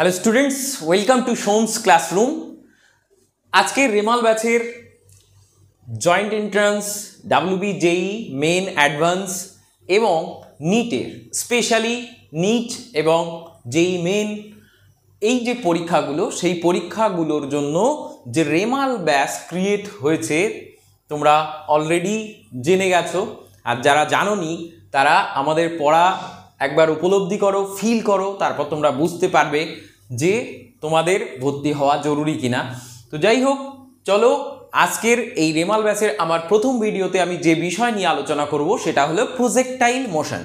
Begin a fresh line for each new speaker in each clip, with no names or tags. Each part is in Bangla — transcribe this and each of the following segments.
Hello students welcome to Som's classroom আজকে রেমাল ব্যাচের joint entrance WB JEE main advance এবং নিটের স্পেশালি নিট এবং জেই মেন এই যে পরীক্ষাগুলো, সেই পরীক্ষাগুলোর জন্য যে রেমাল ব্যাচ ক্রিয়েট হয়েছে, তোমরা অলরেডি জেনে গেছো। আর যারা জানোনি, তারা আমাদের পড়া একবার উপলব্ধি করো ফিল করো, তারপর তোমরা বুঝতে পারবে। যে তোমাদের ভর্তি হওয়া জরুরি কিনা। তো যাই হোক, চলো আজকের এই রেমাল ব্যাসের আমার প্রথম ভিডিওতে আমি যে বিষয় নিয়ে আলোচনা করব সেটা হলো প্রজেক্টাইল মোশন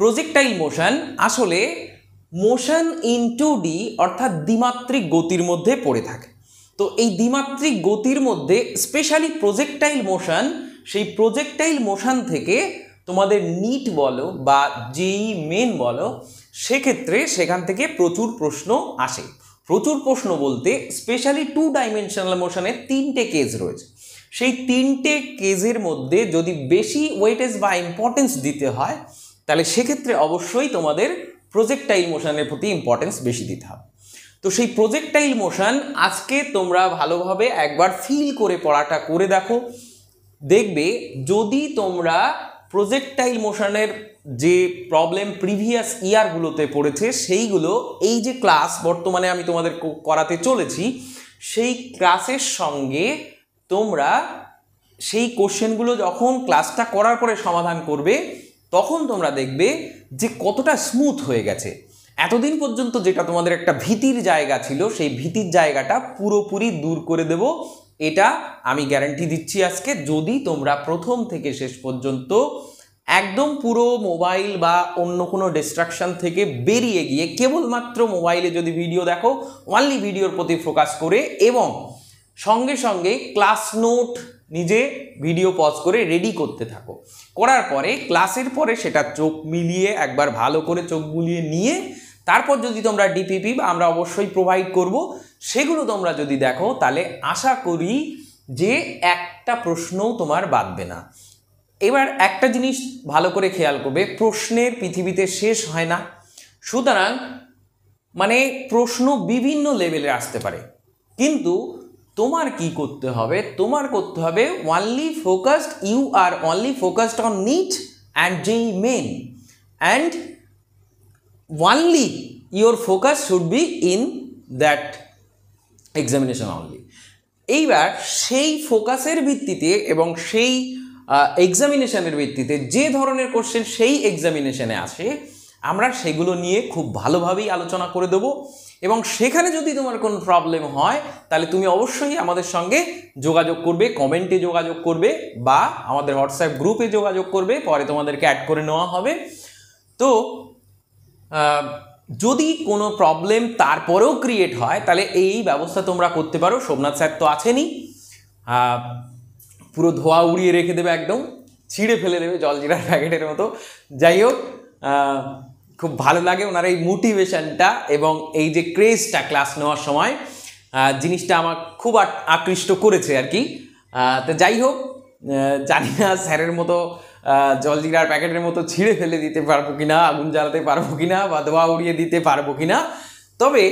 প্রজেক্টাইল মোশন আসলে মোশন ইন টু ডি অর্থাৎ দ্বিমাত্রিক গতির মধ্যে পড়ে থাকে। তো এই দ্বিমাত্রিক গতির মধ্যে স্পেশালি প্রজেক্টাইল মোশন সেই প্রজেক্টাইল মোশন থেকে তোমাদের নিট বলো বা যেই মেন বলো সেক্ষেত্রে সেখান থেকে প্রচুর প্রশ্ন আসে। প্রচুর প্রশ্ন বলতে স্পেশালি টু ডাইমেনশনাল মোশনের তিনটে কেজ রয়েছে। সেই তিনটে কেজের মধ্যে যদি বেশি ওয়েটেজ বা ইম্পর্টেন্স দিতে হয়, তাহলে সেক্ষেত্রে অবশ্যই তোমাদের প্রজেক্টাইল মোশনের প্রতি ইম্পর্টেন্স বেশি দিতে হবে। তো সেই প্রজেক্টাইল মোশন আজকে তোমরা ভালোভাবে একবার ফিল করে পড়াটা করে দেখো। দেখবে যদি তোমরা প্রজেক্টাইল মোশনের যে প্রবলেম প্রিভিয়াস ইয়ারগুলোতে পড়েছে, সেইগুলো এই যে ক্লাস বর্তমানে আমি তোমাদের করাতে চলেছি, সেই ক্লাসের সঙ্গে তোমরা সেই কোশ্চেনগুলো যখন ক্লাসটা করার পরে সমাধান করবে, তখন তোমরা দেখবে যে কতটা স্মুথ হয়ে গেছে। এতদিন পর্যন্ত যেটা তোমাদের একটা ভীতির জায়গা ছিল, সেই ভীতির জায়গাটা পুরোপুরি দূর করে দেব। এটা আমি গ্যারান্টি দিচ্ছি আজকে, যদি তোমরা প্রথম থেকে শেষ পর্যন্ত একদম পুরো মোবাইল বা অন্য কোনো ডিস্ট্রাকশন থেকে বেরিয়ে গিয়ে কেবলমাত্র মোবাইলে যদি ভিডিও দেখো অনলি ভিডিওর প্রতি ফোকাস করে এবং সঙ্গে সঙ্গে ক্লাস নোট নিজে ভিডিও পজ করে রেডি করতে থাকো। করার পরে ক্লাসের পরে সেটা চোখ মিলিয়ে একবার ভালো করে চোখ বুলিয়ে নিয়ে তারপর যদি তোমরা ডিপিপি বা আমরা অবশ্যই প্রোভাইড করব, সেগুলো তোমরা যদি দেখো, তাহলে আশা করি যে একটা প্রশ্নও তোমার বাদবে না। এবার একটা জিনিস ভালো করে খেয়াল করবে, প্রশ্নের পৃথিবীতে শেষ হয় না। সুতরাং মানে প্রশ্ন বিভিন্ন লেভেলে আসতে পারে। কিন্তু তোমার কি করতে হবে? তোমার করতে হবে only focused you are only focused on NEET and JEE main and only your focus should be in that examination only এইবার সেই ফোকাসের ভিত্তিতে এবং সেই এক্সামিনেশনের ভিত্তিতে যে ধরনের কোশ্চেন সেই এক্সামিনেশনে আসে, আমরা সেগুলো নিয়ে খুব ভালোভাবেই আলোচনা করে দেবো। এবং সেখানে যদি তোমার কোনো প্রবলেম হয়, তাহলে তুমি অবশ্যই আমাদের সঙ্গে যোগাযোগ করবে কমেন্টে যোগাযোগ করবে বা আমাদের হোয়াটসঅ্যাপ গ্রুপে যোগাযোগ করবে, পরে তোমাদেরকে অ্যাড করে নেওয়া হবে। তো যদি কোনো প্রবলেম তারপরেও ক্রিয়েট হয়, তাহলে এই ব্যবস্থা তোমরা করতে পারো। সোমনাথ স্যার তো আছেনই। পুরো ধোয়া উড়িয়ে রেখে দেবে একদম, ছিঁড়ে ফেলে দেবে জলজিরার প্যাকেটের মতো। যাই হোক খুব ভালো লাগে ওনার এই মোটিভেশনটা এবং এই যে ক্রেজটা ক্লাস নেওয়ার সময় জিনিসটা আমার খুব আকৃষ্ট করেছে আর কি। তো যাই হোক জানি না স্যারের মতো জলজিরার প্যাকেটের মতো ছিঁড়ে ফেলে দিতে পারব কি না আগুন জ্বালাতে পারব কি না বা ধোয়া উড়িয়ে দিতে পারব কি না তবে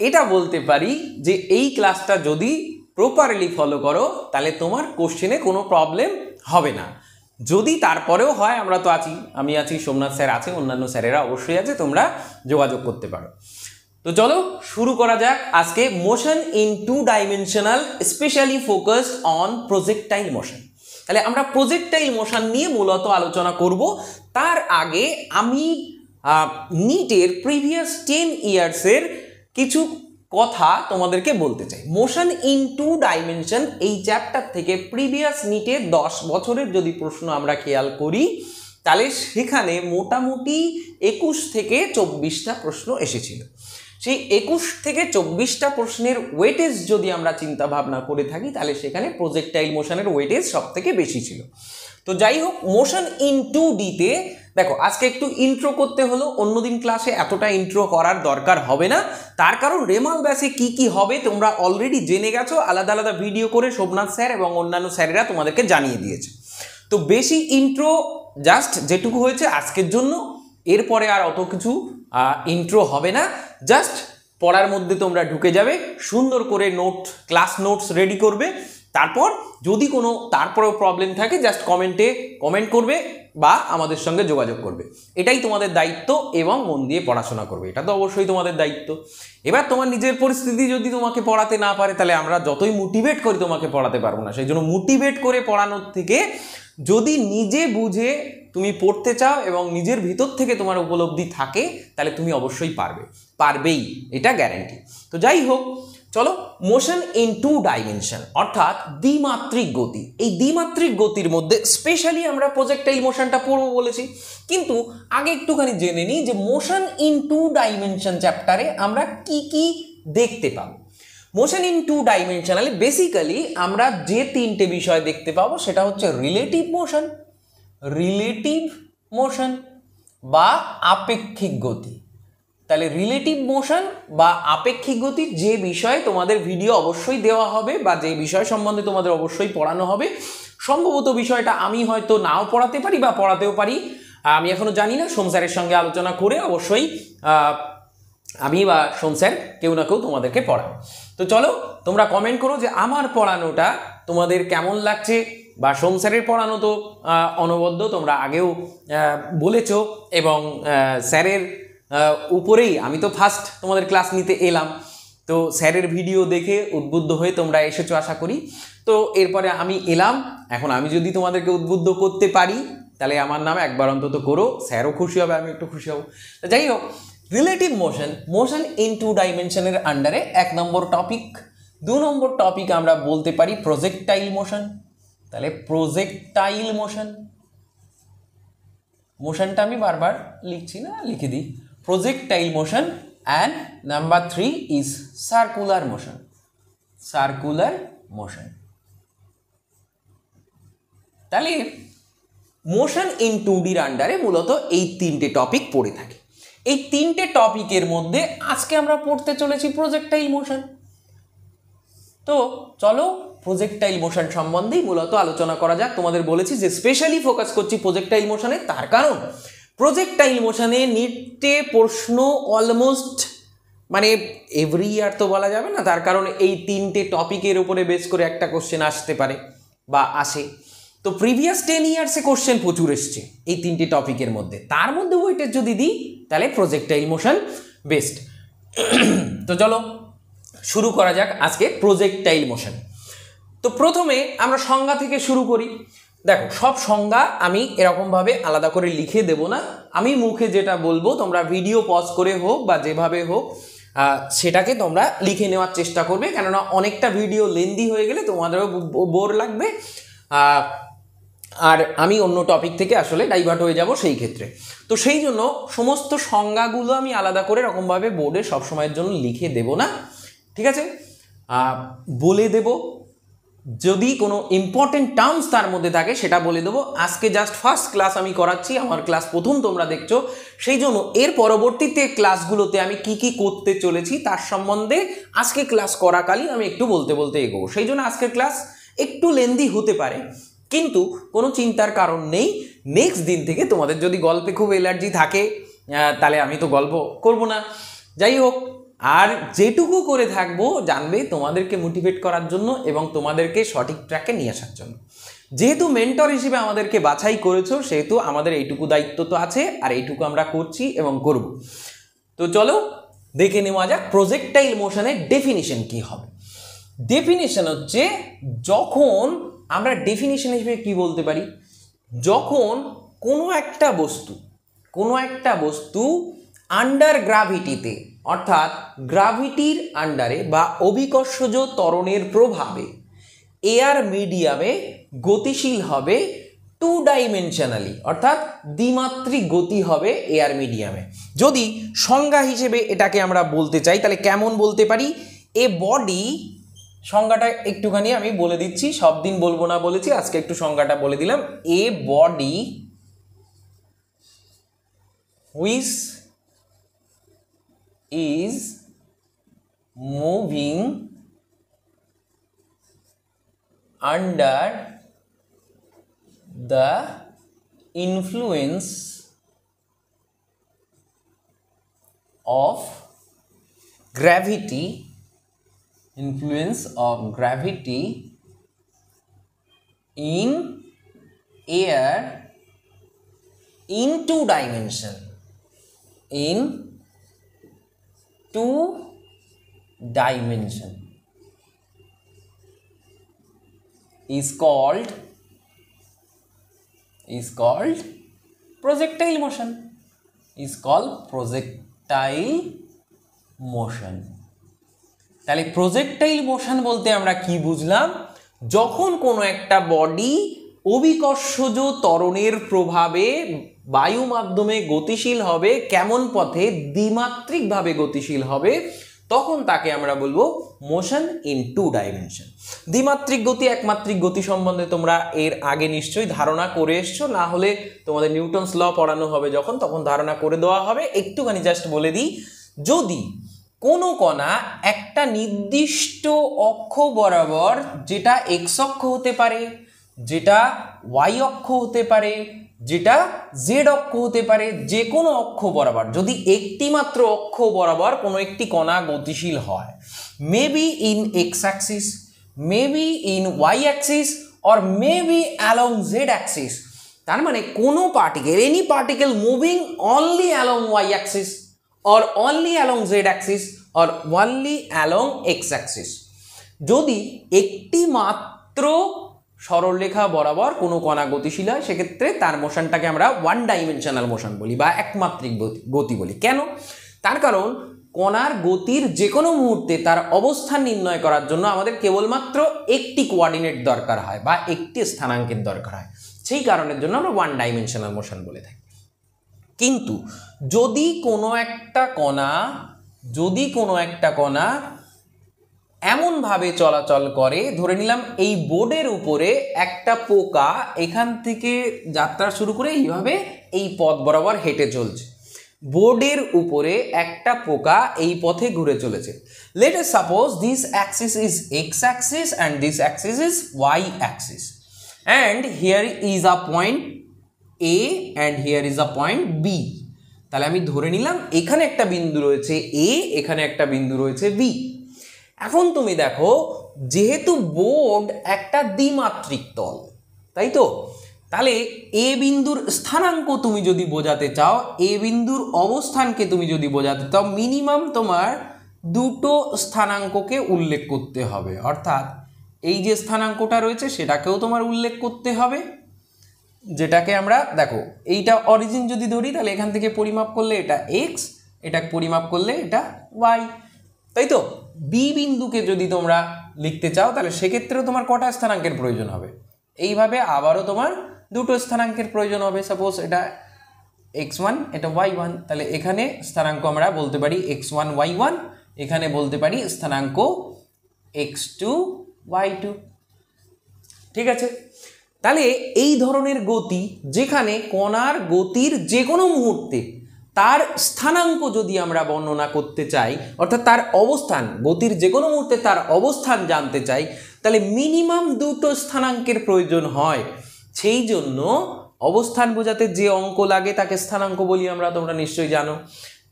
এটা বলতে পারি যে এই ক্লাসটা যদি প্রপারলি ফলো করো, তাহলে তোমার কোশ্চেনে কোনো প্রবলেম হবে না। যদি তারপরেও হয়, আমরা তো আছি, আমি আছি, সোমনাথ স্যার আছে অন্যান্য স্যারেরা অবশ্যই আছে, তোমরা যোগাযোগ করতে পারো। তো চলো, শুরু করা যাক। আজকে motion in two dimensional specially focused on projectile motion তাহলে আমরা প্রজেক্টাইল মোশন নিয়ে মূলত আলোচনা করব। তার আগে আমি নিটের প্রিভিয়াস টেন ইয়ার্সের কিছু কথা তোমাদেরকে বলতে চাই। মোশন ইন টু ডাইমেনশন এই চ্যাপ্টার থেকে প্রিভিয়াস নিটে দশ বছরের যদি প্রশ্ন আমরা খেয়াল করি, তাহলে সেখানে মোটামুটি একুশ থেকে চব্বিশটা প্রশ্ন এসেছিল। সেই একুশ থেকে চব্বিশটা প্রশ্নের ওয়েটেজ যদি আমরা চিন্তা ভাবনা করে থাকি, তাহলে সেখানে প্রজেক্টাইল মোশনের ওয়েটেজ সব থেকে বেশি ছিল। তো যাই হোক মোশন ইন টু ডিতে দেখো, আজকে একটু ইন্ট্রো করতে হলো, অন্যদিন ক্লাসে এতটা ইন্ট্রো করার দরকার হবে না। তার কারণ রেমাল ব্যাসে কি কি হবে, তোমরা অলরেডি জেনে গেছো, আলাদা আলাদা ভিডিও করে সোমনাথ স্যার এবং অন্যান্য স্যারেরা তোমাদেরকে জানিয়ে দিয়েছে। তো বেশি ইন্ট্রো জাস্ট যেটুকু হয়েছে আজকের জন্য, এরপরে আর অত কিছু ইন্ট্রো হবে না। জাস্ট পড়ার মধ্যে তোমরা ঢুকে যাবে, সুন্দর করে নোট ক্লাস নোটস রেডি করবে। তারপর যদি কোনো তারপরেও প্রবলেম থাকে জাস্ট কমেন্টে কমেন্ট করবে বা আমাদের সঙ্গে যোগাযোগ করবে। এটাই তোমাদের দায়িত্ব এবং মন দিয়ে পড়াশোনা করবে। এটা তো অবশ্যই তোমাদের দায়িত্ব। এবার তোমার নিজের পরিস্থিতি যদি তোমাকে পড়াতে না পারে, তাহলে আমরা যতই মোটিভেট করি তোমাকে পড়াতে পারব না। সেই জন্য মোটিভেট করে পড়ানোর থেকে যদি নিজে বুঝে তুমি পড়তে চাও এবং নিজের ভিতর থেকে তোমার উপলব্ধি থাকে, তাহলে তুমি অবশ্যই পারবে। পারবেই, এটা গ্যারেন্টি তো যাই হোক চলো মোশন ইন টু ডাইমেনশন অর্থাৎ দ্বিমাত্রিক গতি। এই দ্বিমাত্রিক গতির মধ্যে স্পেশালি আমরা প্রজেক্টাইল মোশনটা পড়ব বলেছি। কিন্তু আগে একটুখানি জেনে নিই যে মোশন ইন টু ডাইমেনশন চ্যাপ্টারে আমরা কি কি দেখতে পাবো। Motion in two dimensionally basically আমরা যে তিনটে বিষয় দেখতে পাবো, সেটা হচ্ছে রিলেটিভ মোশন রিলেটিভ মোশন বা আপেক্ষিক গতি। তাহলে রিলেটিভ মোশন বা আপেক্ষিক গতি যে বিষয়ে তোমাদের ভিডিও অবশ্যই দেওয়া হবে বা যে বিষয় সম্বন্ধে তোমাদের অবশ্যই পড়ানো হবে, সম্ভবত বিষয়টা আমি হয়তো নাও পড়াতে পারি বা পড়াতেও পারি। আমি এখনও জানি না, সোম স্যারের সঙ্গে আলোচনা করে অবশ্যই আমি বা সোম স্যার কেউ না কেউ তোমাদেরকে পড়াবো। তো চলো, তোমরা কমেন্ট করো যে আমার পড়ানোটা তোমাদের কেমন লাগছে বা সোম স্যারের পড়ানো তো অনবদ্য, তোমরা আগেও বলেছ এবং স্যারের উপরেই, আমি তো ফার্স্ট তোমাদের ক্লাস নিতে এলাম। তো স্যারের ভিডিও দেখে উদ্বুদ্ধ হয়ে তোমরা এসেছ আশা করি। তো এরপরে আমি এলাম। এখন আমি যদি তোমাদেরকে উদ্বুদ্ধ করতে পারি, তাহলে আমার নাম একবার অন্তত করো। স্যারও খুশি হবে আমি একটু খুশি হব। যাই হোক relative motion motion in two ডাইমেনশনের আন্ডারে এক নম্বর টপিক দু নম্বর টপিক আমরা বলতে পারি প্রজেক্টাইল মোশন তাহলে প্রজেক্টাইল মোশন মোশনটা আমি বারবার লিখছি না, লিখে দিই। Projectile motion and number three is circular motion circular motion তাহলে মোশন ইন টু ডির আন্ডারে মূলত এই তিনটে টপিক পড়ে থাকে। এই তিনটে টপিকের মধ্যে আজকে আমরা পড়তে চলেছি প্রজেক্টাইল মোশন তো চলো প্রজেক্টাইল মোশন সম্বন্ধেই মূলত আলোচনা করা যাক। তোমাদের বলেছি যে স্পেশালি ফোকাস করছি প্রজেক্টাইল মোশনে তার কারণ প্রজেক্টাইল মোশনে নিটে প্রশ্ন অলমোস্ট মানে এভরি ইয়ার তো বলা যাবে না, তার কারণ এই তিনটে টপিকের উপরে বেস করে একটা কোশ্চেন আসতে পারে বা আসে। তো প্রিভিয়াস টেন ইয়ার্সে কোশ্চেন প্রচুর এসছে এই তিনটে টপিকের মধ্যে। তার মধ্যে ওইটের যদি দিই, তাহলে প্রজেক্টাইল মোশন বেস্ট তো চলো শুরু করা যাক আজকে প্রজেক্টাইল মোশন তো প্রথমে আমরা সংজ্ঞা থেকে শুরু করি। দেখো, সব সংজ্ঞা আমি এরকমভাবে আলাদা করে লিখে দেব না। আমি মুখে যেটা বলব, তোমরা ভিডিও পজ করে হোক বা যেভাবে হোক সেটাকে তোমরা লিখে নেওয়ার চেষ্টা করবে। কেননা অনেকটা ভিডিও লেন্দি হয়ে গেলে তোমাদেরও বোর লাগবে। আর আমি অন্য টপিক থেকে আসলে ডাইভার্ট হয়ে যাব সেই ক্ষেত্রে। তো সেই জন্য সমস্ত সংজ্ঞাগুলো আমি আলাদা করে এরকমভাবে বোর্ডে সবসময়ের জন্য লিখে দেব না। ঠিক আছে? বলে দেব। যদি কোনো ইম্পর্টেন্ট টার্মস তার মধ্যে থাকে, সেটা বলে দেবো। আজকে জাস্ট ফার্স্ট ক্লাস আমি করাচ্ছি, আমার ক্লাস প্রথম তোমরা দেখছ। সেই জন্য এর পরবর্তীতে ক্লাসগুলোতে আমি কি কি করতে চলেছি, তার সম্বন্ধে আজকে ক্লাস করাকালীন আমি একটু বলতে বলতে এগোবো। সেই জন্য আজকের ক্লাস একটু লেন্দি হতে পারে, কিন্তু কোনো চিন্তার কারণ নেই। নেক্সট দিন থেকে তোমাদের যদি গল্পে খুব এলার্জি থাকে তাহলে আমি তো গল্প করব না। যাই হোক আর যেটুকু করে থাকব জানবে তোমাদেরকে মোটিভেট করার জন্য এবং তোমাদেরকে সঠিক ট্র্যাকে নিয়ে আসার জন্য। যেহেতু মেন্টর হিসেবে আমাদেরকে বাছাই করেছ, সেহেতু আমাদের এইটুকু দায়িত্ব তো আছে আর এইটুকু আমরা করছি এবং করব। তো চলো দেখে নেওয়া যাক প্রজেক্টাইল মোশনের ডেফিনিশন কি হবে। ডেফিনিশন হচ্ছে যখন আমরা ডেফিনিশন হিসেবে কি বলতে পারি? যখন কোনো একটা বস্তু, কোনো একটা বস্তু আন্ডার গ্রাভিটিতে অর্থাৎ গ্রাভিটির আন্ডারে বা অভিকর্ষজ ত্বরণের প্রভাবে এয়ার মিডিয়ামে গতিশীল হবে টু ডাইমেনশনালি অর্থাৎ দ্বিমাত্রিক গতি হবে এয়ার মিডিয়ামে। যদি সংজ্ঞা হিসেবে এটাকে আমরা বলতে চাই, তাহলে কেমন বলতে পারি? এ বডি, সংজ্ঞাটা একটুখানি আমি বলে দিচ্ছি, সব দিন বলব না বলেছি, আজকে একটু সংজ্ঞাটা বলে দিলাম। A body which is moving under the influence of gravity influence of gravity in air in two dimension in two dimension is called is called projectile motion is called projectile motion তাহলে প্রজেক্টাইল মোশন বলতে আমরা কি বুঝলাম যখন কোনো একটা বডি অবিকর্ষজ ত্বরণের প্রভাবে বায়ু মাধ্যমে গতিশীল হবে, কেমন পথে দ্বিমাত্রিকভাবে গতিশীল হবে, তখন তাকে আমরা বলব মোশন ইন টু ডাইমেনশন। দ্বিমাত্রিক গতি, একমাত্রিক গতি সম্বন্ধে তোমরা এর আগে নিশ্চয়ই ধারণা করে এসছো, না হলে তোমাদের নিউটনস ল পড়ানো হবে যখন, তখন ধারণা করে দেওয়া হবে। একটুখানি জাস্ট বলে দিই, যদি কোনো কণা একটা নির্দিষ্ট অক্ষ বরাবর, যেটা এক্স অক্ষ হতে পারে, যেটা ওয়াই অক্ষ হতে পারে যেটা জেড অক্ষ হতে পারে যে কোনো অক্ষ বরাবর। যদি একটি মাত্র অক্ষ বরাবর কোনো একটি কণা গতিশীল হয় maybe in X axis maybe in Y axis or maybe along Z axis তার মানে কোনো particle any particle moving only along Y axis or only along Z axis or only along X axis যদি একটি মাত্র সরলরেখা বরাবর কোনো কণা গতিশীল হয়, সেক্ষেত্রে তার মোশনটাকে আমরা ওয়ান ডাইমেনশনাল মোশন বলি বা একমাত্রিক গতি বলি। কেন? তার কারণ কণার গতির যে কোনো মুহূর্তে তার অবস্থান নির্ণয় করার জন্য আমাদের কেবলমাত্র একটি কোয়ার্ডিনেট দরকার হয় বা একটি স্থানাঙ্কের দরকার হয়। সেই কারণের জন্য আমরা ওয়ান ডাইমেনশনাল মোশন বলে থাকি। কিন্তু যদি কোনো একটা কণা, যদি কোনো একটা কণা এমনভাবে চলাচল করে, ধরে নিলাম এই বোর্ডের উপরে একটা পোকা এখান থেকে যাত্রা শুরু করে এইভাবে এই পথ বরাবর হেঁটে চলছে। বোর্ডের উপরে একটা পোকা এই পথে ঘুরে চলেছে। Let's suppose this axis is X axis and this axis is Y axis and here is a point A and here is a point B তাহলে আমি ধরে নিলাম এখানে একটা বিন্দু রয়েছে এ এখানে একটা বিন্দু রয়েছে বি এখন তুমি দেখো, যেহেতু বোর্ড একটা দ্বিমাত্রিক তল, তাই তো? তাহলে এ বিন্দুর স্থানাঙ্ক তুমি যদি বোঝাতে চাও, এ বিন্দুর অবস্থানকে তুমি যদি বোঝাতে চাও মিনিমাম তোমার দুটো স্থানাঙ্ককে উল্লেখ করতে হবে। অর্থাৎ এই যে স্থানাঙ্কটা রয়েছে, সেটাকেও তোমার উল্লেখ করতে হবে। যেটাকে আমরা, দেখো, এইটা অরিজিন যদি ধরি, তাহলে এখান থেকে পরিমাপ করলে এটা এক্স এটা পরিমাপ করলে এটা ওয়াই তাই তো? বি বিন্দুকে যদি তোমরা লিখতে চাও, তাহলে সেক্ষেত্রেও তোমার কটা স্থানাঙ্কের প্রয়োজন হবে। এইভাবে আবারও তোমার দুটো স্থানাঙ্কের প্রয়োজন হবে। সাপোজ এটা এক্স ওয়ান এটা ওয়াই ওয়ান তাহলে এখানে স্থানাঙ্ক আমরা বলতে পারি এক্স ওয়ান ওয়াই ওয়ান এখানে বলতে পারি স্থানাঙ্ক এক্স টু ওয়াই টু ঠিক আছে? তাহলে এই ধরনের গতি যেখানে কণার গতির যে কোনো মুহূর্তে তার স্থানাঙ্ক যদি আমরা বর্ণনা করতে চাই, অর্থাৎ তার অবস্থান, গতির যে কোনো মুহূর্তে তার অবস্থান জানতে চাই, তাহলে মিনিমাম দুটো স্থানাঙ্কের প্রয়োজন হয়। সেই জন্য অবস্থান বোঝাতে যে অঙ্ক লাগে তাকে স্থানাঙ্ক বলি আমরা, তোমরা নিশ্চয়ই জানো।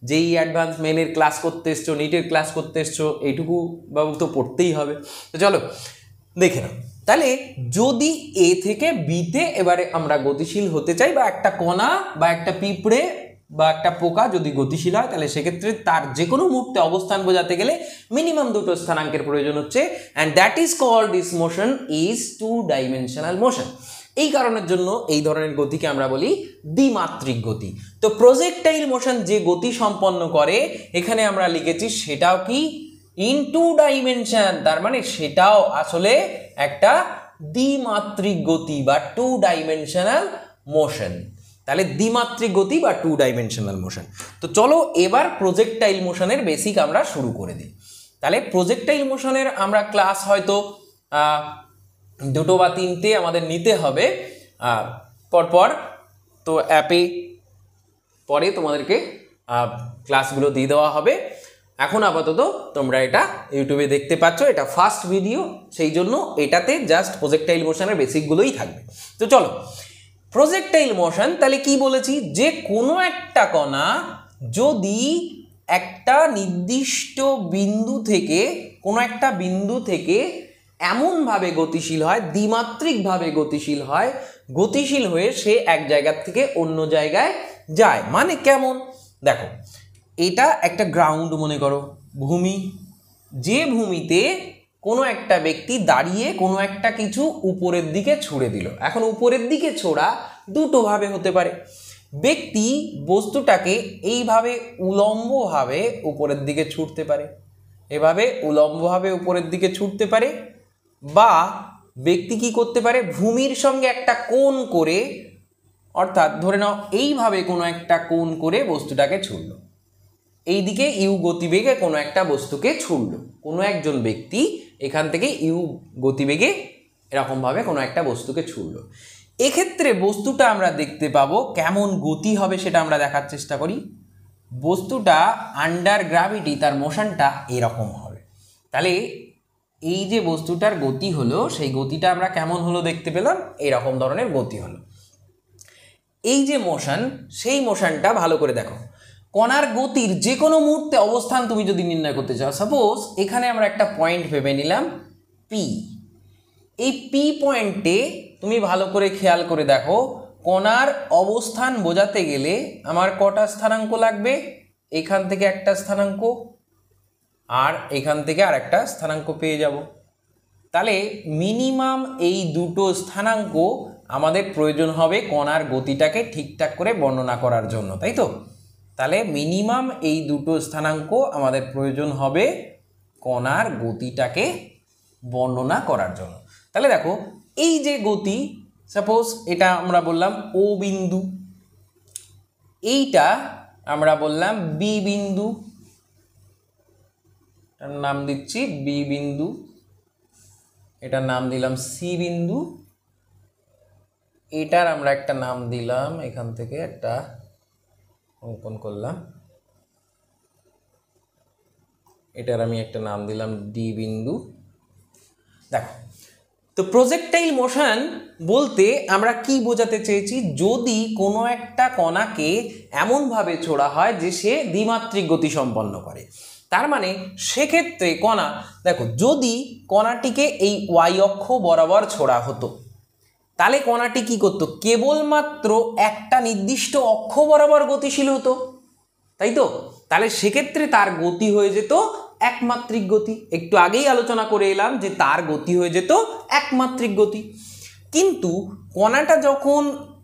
যেই অ্যাডভান্স মেনের ক্লাস করতে এসছো নিটের ক্লাস করতে এসছো, এইটুকু বাবু তো পড়তেই হবে। তো চলো, দেখে নাও। তাহলে যদি এ থেকে বিতে এবারে আমরা গতিশীল হতে চাই, বা একটা কণা, বা একটা পিঁপড়ে বা একটা পোকা যদি গতিশীল হয়, তাহলে সেক্ষেত্রে তার যে কোনো মুহূর্তে অবস্থান বোঝাতে গেলে মিনিমাম দুটো স্থানাঙ্কের প্রয়োজন হচ্ছে। And that is called this motion is two dimensional motion এই কারণের জন্য এই ধরনের গতিকে আমরা বলি দ্বিমাত্রিক গতি। তো প্রজেক্টাইল মোশন যে গতি সম্পন্ন করে, এখানে আমরা লিখেছি সেটাও কি? ইন টু ডাইমেনশন তার মানে সেটাও আসলে একটা দ্বিমাত্রিক গতি বা টু ডাইমেনশনাল মোশন তাহলে দ্বিমাত্রিক গতি বা টু ডাইমেনশনাল মোশন তো চলো এবার প্রজেক্টাইল মোশনের বেসিক আমরা শুরু করে দিই। তাহলে প্রজেক্টাইল মোশনের আমরা ক্লাস হয়তো দুটো বা তিনটে আমাদের নিতে হবে পরপর। তো অ্যাপে পরে তোমাদেরকে ক্লাসগুলো দিয়ে দেওয়া হবে। এখন আপাতত তোমরা এটা ইউটিউবে দেখতে পাচ্ছ, এটা ফার্স্ট ভিডিও সেই জন্য এটাতে জাস্ট প্রজেক্টাইল মোশনের বেসিকগুলোই থাকবে। তো চলো প্রজেক্টাইল মোশন তাহলে কি বলেছি? যে কোনো একটা কণা যদি একটা নির্দিষ্ট বিন্দু থেকে, কোনো একটা বিন্দু থেকে এমনভাবে গতিশীল হয়, দ্বিমাত্রিকভাবে গতিশীল হয়, গতিশীল হয়ে সে এক জায়গার থেকে অন্য জায়গায় যায়। মানে কেমন? দেখো, এটা একটা গ্রাউন্ড মনে করো, ভূমি। যে ভূমিতে কোনো একটা ব্যক্তি দাঁড়িয়ে কোনো একটা কিছু উপরের দিকে ছুড়ে দিল। এখন উপরের দিকে ছোড়া দুটোভাবে হতে পারে। ব্যক্তি বস্তুটাকে এইভাবে উলম্বভাবে উপরের দিকে ছুটতে পারে। এভাবে উলম্বভাবে উপরের দিকে ছুটতে পারে বা ব্যক্তি কি করতে পারে? ভূমির সঙ্গে একটা কোণ করে, অর্থাৎ ধরে নাও এইভাবে কোনো একটা কোণ করে বস্তুটাকে ছুড়ল। এইদিকে ইউ গতিবেগে কোনো একটা বস্তুকে ছুড়ল। কোনো একজন ব্যক্তি এখান থেকে ইউ গতিবেগে এরকমভাবে কোনো একটা বস্তুকে ছুড়ল। এক্ষেত্রে বস্তুটা আমরা দেখতে পাবো কেমন গতি হবে সেটা আমরা দেখার চেষ্টা করি। বস্তুটা আন্ডার গ্র্যাভিটি তার মোশনটা এরকম হবে। তাহলে এই যে বস্তুটার গতি হলো, সেই গতিটা আমরা কেমন হলো দেখতে পেলাম? এরকম ধরনের গতি হলো। এই যে মোশন সেই মোশনটা ভালো করে দেখো। কণার গতির যে কোনো মুহূর্তে অবস্থান তুমি যদি নির্ণয় করতে চাও সাপোজ এখানে আমরা একটা পয়েন্ট ভেবে নিলাম পি এই পি পয়েন্টে তুমি ভালো করে খেয়াল করে দেখো, কণার অবস্থান বোঝাতে গেলে আমার কটা স্থানাঙ্ক লাগবে? এখান থেকে একটা স্থানাঙ্ক, আর এখান থেকে আর একটা স্থানাঙ্ক পেয়ে যাব। তাহলে মিনিমাম এই দুটো স্থানাঙ্ক আমাদের প্রয়োজন হবে কণার গতিটাকে ঠিকঠাক করে বর্ণনা করার জন্য, তাই তো? তাহলে মিনিমাম এই দুটো স্থানাঙ্ক আমাদের প্রয়োজন হবে কণার গতিটাকে বর্ণনা করার জন্য। তাহলে দেখো, এই যে গতি সাপোজ এটা আমরা বললাম ও বিন্দু, এইটা আমরা বললাম বি বিন্দু, এটার নাম দিচ্ছি বি বিন্দু, এটার নাম দিলাম সি বিন্দু, এটার আমরা একটা নাম দিলাম এখান থেকে একটা অঙ্কন করলাম। এটার আমি একটা নাম দিলাম ডি বিন্দু। দেখো, তো প্রজেক্টাইল মোশন বলতে আমরা কি বোঝাতে চেয়েছি? যদি কোনো একটা কণাকে এমনভাবে ছোড়া হয় যে সে দ্বিমাত্রিক গতি সম্পন্ন করে। তার মানে সেক্ষেত্রে কণা, দেখো, যদি কণাটিকে এই ওয়াই অক্ষ বরাবর ছোড়া হতো তাহলে কণাটি কি করতো? কেবলমাত্র একটা নির্দিষ্ট অক্ষ বরাবর গতিশীল হতো। তাই তো? তাহলে সেক্ষেত্রে তার গতি হয়ে যেত একমাত্রিক গতি। একটু আগেই আলোচনা করে এলাম যে তার গতি হয়ে যেত একমাত্রিক গতি। কিন্তু কণাটা যখন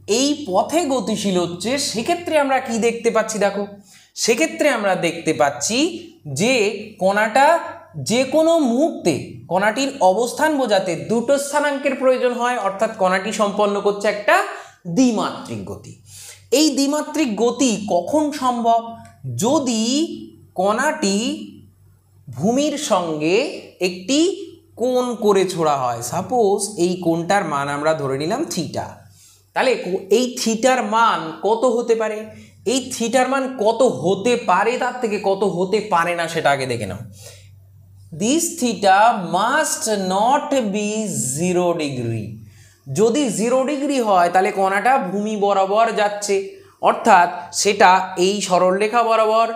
এই পথে গতিশীল হচ্ছে, সেক্ষেত্রে আমরা কি দেখতে পাচ্ছি দেখো? সেক্ষেত্রে আমরা দেখতে পাচ্ছি যে কণাটা যে কোনো মুহূর্তে কণাটির অবস্থান বোঝাতে দুটো স্থানাঙ্কের প্রয়োজন হয়, অর্থাৎ কণাটি সম্পন্ন করছে একটা দ্বিমাত্রিক গতি। এই দ্বিমাত্রিক গতি কখন সম্ভব? যদি কণাটি ভূমির সঙ্গে একটি কোণ করে ছোড়া হয় সাপোজ এই কোণটার মান আমরা ধরে নিলাম থিটা তাহলে এই থিটার মান কত হতে পারে? এই থিটার মান কত হতে পারে? তার থেকে কত হতে পারে না সেটা আগে দেখে নাও। This theta must not be zero degree যদি জিরো ডিগ্রি হয়, তাহলে কণাটা ভূমি বরাবর যাচ্ছে। অর্থাৎ সেটা এই সরলরেখা বরাবর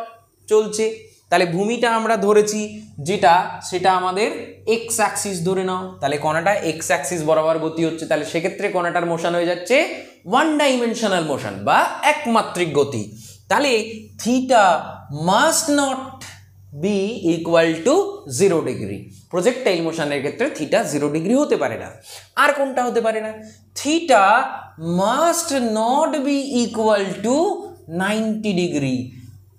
চলছে। তাহলে ভূমিটা আমরা ধরেছি, যেটা সেটা আমাদের এক্স অ্যাক্সিস ধরে নাও। তাহলে কণাটা এক্স অ্যাক্সিস বরাবর গতি হচ্ছে। তাহলে সেক্ষেত্রে কণাটার মোশন হয়ে যাচ্ছে ওয়ান ডাইমেনশনাল মোশন বা একমাত্রিক গতি। তাহলে theta must not be equal to zero degree projectile মোশনের ক্ষেত্রে থিটা জিরো ডিগ্রি হতে পারে না। আর কোনটা হতে পারে না? Theta must not be equal to ninety degree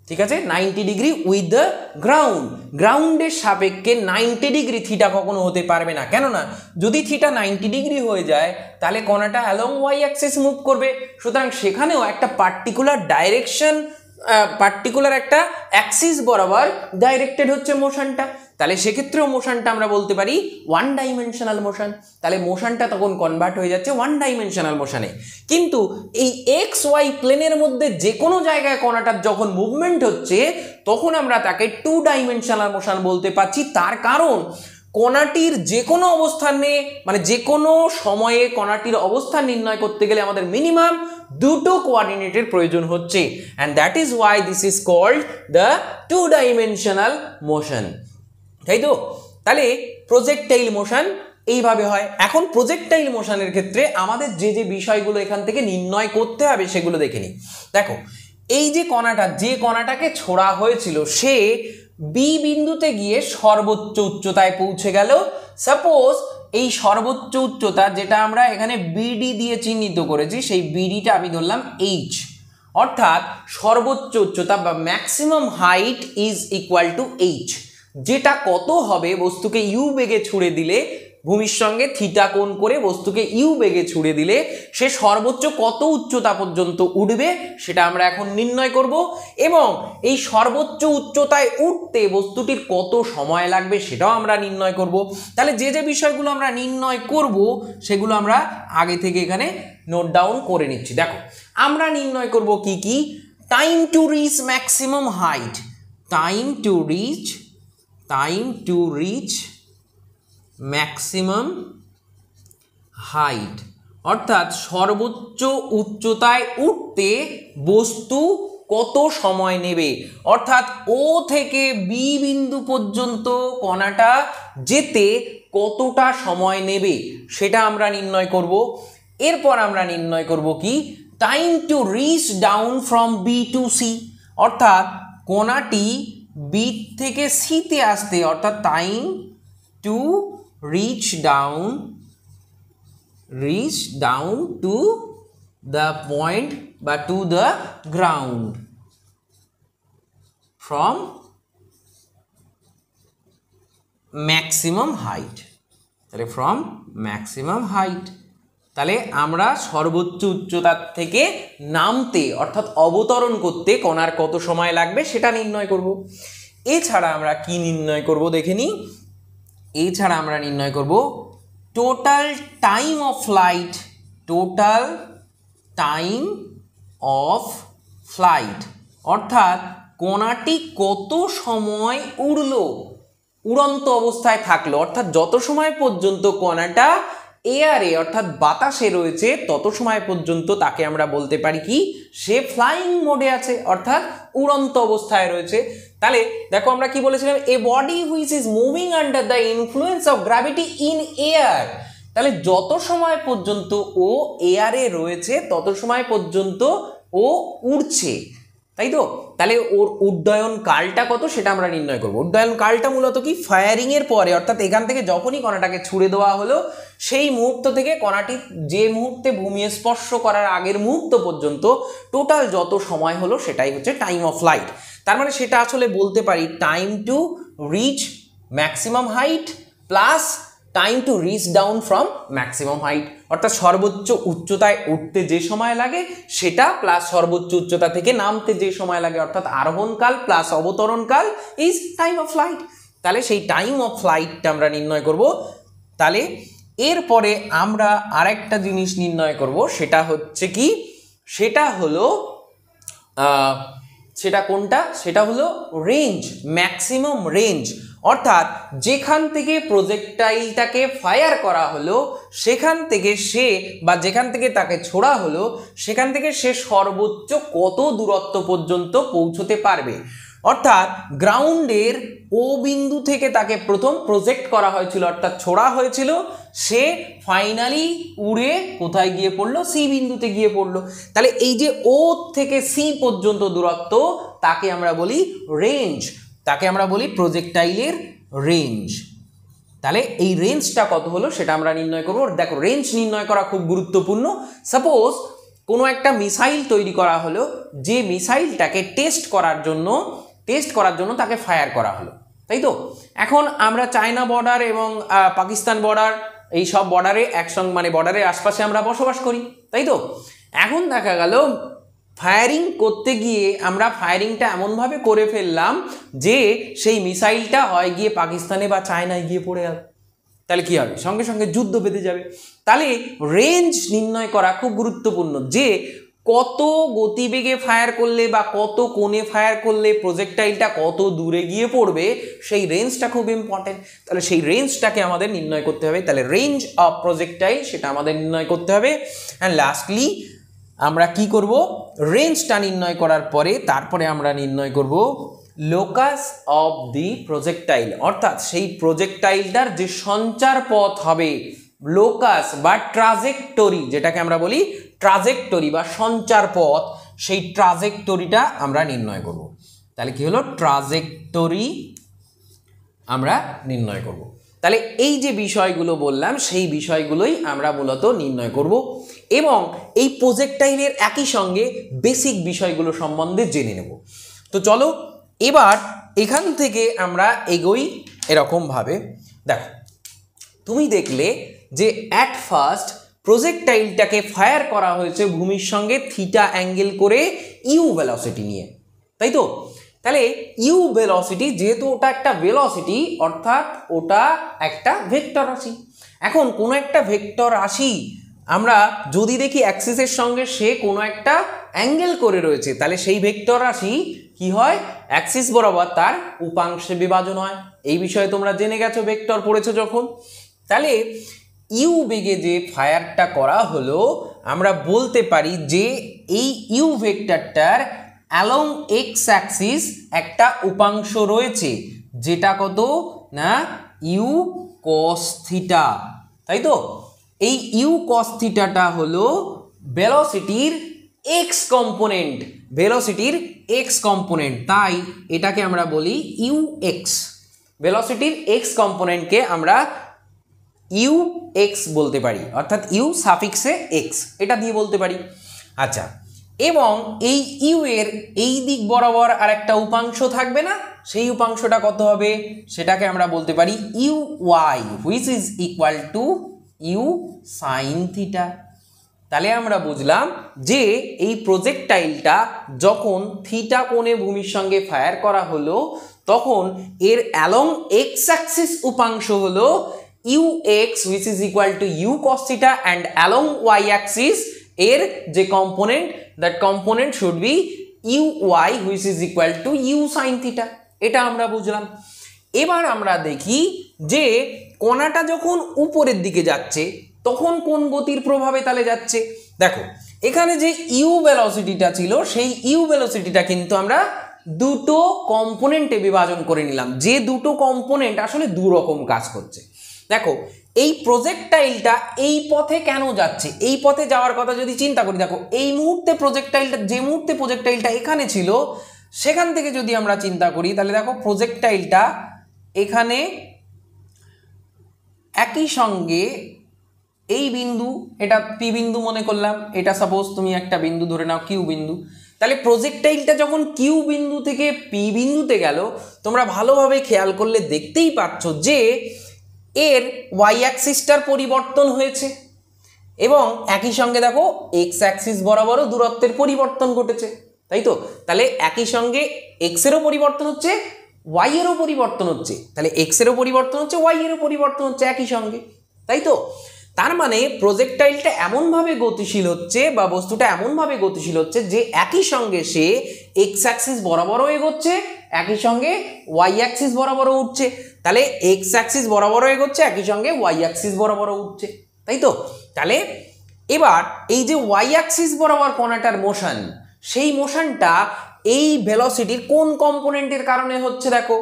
ঠিক আছে? Ninety degree with the ground গ্রাউন্ডের সাপেক্ষে নাইনটি ডিগ্রি থিটা কখনো হতে পারবে না। কেননা, যদি থিটা নাইনটি ডিগ্রি হয়ে যায়, তাহলে কণাটা অ্যালং ওয়াই অ্যাক্সিস মুভ করবে। সুতরাং সেখানেও একটা পার্টিকুলার ডাইরেকশন পার্টিকুলার একটা অ্যাক্সিস বরাবর ডাইরেক্টেড হচ্ছে মোশনটা তাহলে সেক্ষেত্রেও মোশনটা আমরা বলতে পারি ওয়ান ডাইমেনশনাল মোশন তাহলে মোশনটা তখন কনভার্ট হয়ে যাচ্ছে ওয়ান ডাইমেনশনাল মোশনে কিন্তু এই এক্স ওয়াই প্লেনের মধ্যে যে কোনো জায়গায় কণাটার যখন মুভমেন্ট হচ্ছে, তখন আমরা তাকে টু ডাইমেনশনাল মোশন বলতে পারছি। তার কারণ কণাটির যে কোনো অবস্থানে মানে যে কোনো সময়ে কণাটির অবস্থান নির্ণয় করতে গেলে আমাদের মিনিমাম দুটো কোয়ার্ডিনেটের প্রয়োজন হচ্ছে। And that is Y this is called the two dimensional motion তাই তো? তাহলে প্রজেক্টাইল মোশন এইভাবে হয়। এখন প্রজেক্টাইল মোশনের ক্ষেত্রে আমাদের যে যে বিষয়গুলো এখান থেকে নির্ণয় করতে হবে সেগুলো দেখে নিই। দেখো এই যে কণাটা, যে কণাটাকে ছোড়া হয়েছিল, সে বি বিন্দুতে গিয়ে সর্বোচ্চ উচ্চতায় পৌঁছে গেল। সাপোজ এই সর্বোচ্চ উচ্চতা যেটা আমরা এখানে বিডি দিয়ে চিহ্নিত করেছি, সেই বিডিটা আমি ধরলাম এইচ অর্থাৎ সর্বোচ্চ উচ্চতা বা maximum height is equal to H যেটা কত হবে, বস্তুকে ইউ বেগে ছুড়ে দিলে ভূমির সঙ্গে থিটা কোণ করে বস্তুকে ইউ বেগে ছুড়ে দিলে সে সর্বোচ্চ কত উচ্চতা পর্যন্ত উঠবে সেটা আমরা এখন নির্ণয় করব। এবং এই সর্বোচ্চ উচ্চতায় উঠতে বস্তুটির কত সময় লাগবে সেটাও আমরা নির্ণয় করব। তাহলে যে যে বিষয়গুলো আমরা নির্ণয় করব সেগুলো আমরা আগে থেকে এখানে নোট ডাউন করে নিচ্ছি। দেখো, আমরা নির্ণয় করব কি কি? Time to reach maximum height time to reach time to reach maximum height. অর্থাৎ সর্বোচ্চ উচ্চতায় উঠতে বস্তু কত সময় নেবে? অর্থাৎ ও থেকে বি বিন্দু পর্যন্ত কণাটা যেতে কতটা সময় নেবে সেটা আমরা নির্ণয় করব। এরপর আমরা নির্ণয় করব কি? Time to reach down from B to C অর্থাৎ কণাটি বি থেকে সিতে আসতে, অর্থাৎ time to reach down reach down to the point বা to the ground from maximum height তাহলে ফ্রম ম্যাক্সিমাম হাইট তাহলে আমরা সর্বোচ্চ উচ্চতার থেকে নামতে, অর্থাৎ অবতরণ করতে কণার কত সময় লাগবে সেটা নির্ণয় করব। এছাড়া আমরা কি নির্ণয় করব দেখে নিই। এছাড়া আমরা নির্ণয় করব total time of flight total time of flight অর্থাৎ কণাটি কত সময় উড়ল? উড়ন্ত অবস্থায় থাকল। অর্থাৎ যত সময় পর্যন্ত কণাটা এয়ারে অর্থাৎ বাতাসে রয়েছে, তত সময় পর্যন্ত তাকে আমরা বলতে পারি কি, সে ফ্লাইং মোডে আছে। অর্থাৎ উড়ন্ত অবস্থায় রয়েছে। তাহলে দেখো আমরা কি বলেছিলাম? A body which is moving under the influence of gravity in air তাহলে যত সময় পর্যন্ত ও এয়ারে রয়েছে, তত সময় পর্যন্ত ও উড়ছে। তাই তো? তাহলে ওর উড্ডয়ন কালটা কত সেটা আমরা নির্ণয় করব। উড্ডয়ন কালটা মূলত কি? ফায়ারিংয়ের পরে। অর্থাৎ এখান থেকে যখনই কণাটাকে ছুড়ে দেওয়া হলো, সেই মুহূর্ত থেকে কণাটি যে মুহূর্তে ভূমি স্পর্শ করার আগের মুহূর্ত পর্যন্ত টোটাল যত সময় হলো সেটাই হচ্ছে টাইম অফ লাইট তার মানে সেটা আসলে বলতে পারি time to reach maximum height plus time to reach down from maximum height অর্থাৎ সর্বোচ্চ উচ্চতায় উঠতে যে সময় লাগে, সেটা প্লাস সর্বোচ্চ উচ্চতা থেকে নামতে যে সময় লাগে, অর্থাৎ আরোহণকাল প্লাস অবতরণকাল ইজ টাইম অফ ফ্লাইট তাহলে সেই টাইম অফ ফ্লাইটটা আমরা নির্ণয় করব। তাহলে এরপরে আমরা আরেকটা জিনিস নির্ণয় করব, সেটা হচ্ছে কি? সেটা হলো সেটা কোনটা? সেটা হলো রেঞ্জ ম্যাক্সিমাম রেঞ্জ অর্থাৎ যেখান থেকে প্রজেক্টাইলটাকে ফায়ার করা হলো, সেখান থেকে সে বা যেখান থেকে তাকে ছোড়া হলো, সেখান থেকে সে সর্বোচ্চ কত দূরত্ব পর্যন্ত পৌঁছতে পারবে? অর্থাৎ গ্রাউন্ডের ও বিন্দু থেকে তাকে প্রথম প্রজেক্ট করা হয়েছিল, অর্থাৎ ছোড়া হয়েছিল। সে ফাইনালি উড়ে কোথায় গিয়ে পড়ল? সি বিন্দুতে গিয়ে পড়ল। তাহলে এই যে ও থেকে সি পর্যন্ত দূরত্ব, তাকে আমরা বলি রেঞ্জ। তাকে আমরা বলি প্রজেক্টাইলের রেঞ্জ। তাহলে এই রেঞ্জটা কত হলো সেটা আমরা নির্ণয় করব। দেখো, রেঞ্জ নির্ণয় করা খুব গুরুত্বপূর্ণ। সাপোজ কোনো একটা মিসাইল তৈরি করা হলো, যে মিসাইলটাকে টেস্ট করার জন্য টেস্ট করার জন্য তাকে ফায়ার করা হলো, তাই তো? এখন আমরা চায়না বর্ডার এবং পাকিস্তান বর্ডার এই সব বর্ডারে একসঙ্গে মানে বর্ডারের আশপাশে আমরা বসবাস করি, তাই তো? এখন দেখা গেল ফায়ারিং করতে গিয়ে আমরা ফায়ারিংটা এমনভাবে করে ফেললাম যে সেই মিসাইলটা হয় গিয়ে পাকিস্তানে বা চায়নায় গিয়ে পড়ে গেল তাহলে কি হবে? সঙ্গে সঙ্গে যুদ্ধ বেঁধে যাবে। তাহলে রেঞ্জ নির্ণয় করা খুব গুরুত্বপূর্ণ যে কত গতিবেগে ফায়ার করলে বা কত কোণে ফায়ার করলে প্রজেক্টাইলটা কত দূরে গিয়ে পড়বে, সেই রেঞ্জটা খুব ইম্পর্টেন্ট তাহলে সেই রেঞ্জটাকে আমাদের নির্ণয় করতে হবে। তাহলে রেঞ্জ অফ প্রজেক্টাইল সেটা আমাদের নির্ণয় করতে হবে। অ্যান্ড লাস্টলি আমরা কি করব? রেঞ্জটা নির্ণয় করার পরে তারপরে আমরা নির্ণয় করব লোকাস অফ দি প্রজেক্টাইল অর্থাৎ সেই প্রজেক্টাইলটার যে সঞ্চার পথ হবে লোকাস বা ট্রাজেক্টরি যেটাকে আমরা বলি ট্রাজেক্টরি বা সঞ্চার পথ, সেই ট্রাজেক্টরিটা আমরা নির্ণয় করব। তাহলে কি হলো? ট্রাজেক্টরি আমরা নির্ণয় করব। তাহলে এই যে বিষয়গুলো বললাম, সেই বিষয়গুলোই আমরা মূলত নির্ণয় করব এবং এই প্রজেক্টাইলের একই সঙ্গে বেসিক বিষয়গুলো সম্বন্ধে জেনে নেব। তো চলো, এবার এখান থেকে আমরা এগোই এরকমভাবে। দেখো, তুমি দেখলে যে অ্যাট ফার্স্ট প্রজেক্টাইলটাকে ফায়ার করা হয়েছে ভূমির সঙ্গে থিটা অ্যাঙ্গেল করে ইউ ভেলোসিটি নিয়ে। তাই তো? তাহলে ইউ ভেলোসিটি যেহেতু ওটা একটা ভেলোসিটি অর্থাৎ ওটা একটা ভেক্টর রাশি। এখন কোনো একটা ভেক্টর রাশি আমরা যদি দেখি অ্যাক্সিসের সঙ্গে সে কোনো একটা অ্যাঙ্গেল করে রয়েছে, তাহলে সেই ভেক্টর রাশি কি হয়? অ্যাক্সিস বরাবর তার উপাংশে বিভাজন হয়। এই বিষয়ে তোমরা জেনে গেছো ভেক্টর পড়েছো যখন। তাহলে ইউ বেগে যে ফায়ারটা করা হলো, আমরা বলতে পারি যে এই ইউ ভেক্টরটার অ্যালং এক্স অ্যাক্সিস একটা উপাংশ রয়েছে, যেটা কত? না, ইউ কস থিটা। তাই তো? এই ইউ কস থিটাটা হলো ভেলোসিটির এক্স কম্পোনেন্ট, ভেলোসিটির এক্স কম্পোনেন্ট। তাই এটাকে আমরা বলি ইউ এক্স। ভেলোসিটির এক্স কম্পোনেন্টকে আমরা ইউ এক্স বলতে পারি, অর্থাৎ ইউ সাফিক্সে এক্স, এটা দিয়ে বলতে পারি। আচ্ছা এবং এই ইউ এর এই দিক বরাবর আর একটা উপাংশ থাকবে না? সেই উপাংশটা কত হবে? সেটাকে আমরা বলতে পারি U Y, which is equal to U sine theta. তাহলে আমরা বুঝলাম যে এই প্রজেক্টাইলটা যখন থিটা কোণে ভূমির সঙ্গে ফায়ার করা হলো, তখন এর অ্যালং এক্স অ্যাক্সিস উপাংশ হলো U X which is equal to U theta and along Y axis এর যে component that component should be U Y which is equal to U sine theta এটা আমরা বুঝলাম। এবার আমরা দেখি যে কণাটা যখন উপরের দিকে যাচ্ছে, তখন কোন গতির প্রভাবে তাহলে যাচ্ছে? দেখো, এখানে যে ইউ ভেলোসিটিটা ছিল, সেই ইউ ভেলোসিটিটা কিন্তু আমরা দুটো কম্পোনেন্টে বিভাজন করে নিলাম। যে দুটো কম্পোনেন্ট আসলে দু রকম কাজ করছে। দেখো, এই প্রজেক্টাইলটা এই পথে কেন যাচ্ছে? এই পথে যাওয়ার কথা যদি চিন্তা করি, দেখো, এই মুহূর্তে প্রজেক্টাইলটা যে মুহূর্তে প্রজেক্টাইলটা এখানে ছিল, সেখান থেকে যদি আমরা চিন্তা করি, তাহলে দেখো প্রজেক্টাইলটা এখানে একই সঙ্গে এই বিন্দু, এটা পি বিন্দু মনে করলাম, এটা সাপোজ তুমি একটা বিন্দু ধরে নাও, কিউ বিন্দু। তাহলে প্রজেক্টাইলটা যখন কিউ বিন্দু থেকে পি বিন্দুতে গেল, তোমরা ভালোভাবে খেয়াল করলে দেখতেই পাচ্ছ যে এর ওয়াই অ্যাক্সিসটার পরিবর্তন হয়েছে। এবং একই সঙ্গে দেখো এক্স অ্যাক্সিস বরাবরও দূরত্বের পরিবর্তন ঘটেছে। তাই তো? তাহলে একই সঙ্গে এক্সেরও পরিবর্তন হচ্ছে ওয়াই এরও পরিবর্তন হচ্ছে। তাহলে এক্সেরও পরিবর্তন হচ্ছে ওয়াই এরও পরিবর্তন হচ্ছে একই সঙ্গে। তাই তো? তার মানে প্রজেক্টাইলটা এমনভাবে গতিশীল হচ্ছে বা বস্তুটা এমনভাবে গতিশীল হচ্ছে যে একই সঙ্গে সে এক্স অ্যাক্সিস বরাবরও এগোচ্ছে, একই সঙ্গে ওয়াই অ্যাক্সিস বরাবরও উঠছে। তাহলে এক্স অ্যাক্সিস বরাবরও এগোচ্ছে, একই সঙ্গে ওয়াই অ্যাক্সিস বরাবরও উঠছে, তাই তো? তাহলে এবার এই যে ওয়াই অ্যাক্সিস বরাবর কণাটার মোশন সেই মোশনটা এই ভেলোসিটির কোন কম্পোনেন্টের কারণে হচ্ছে দেখো?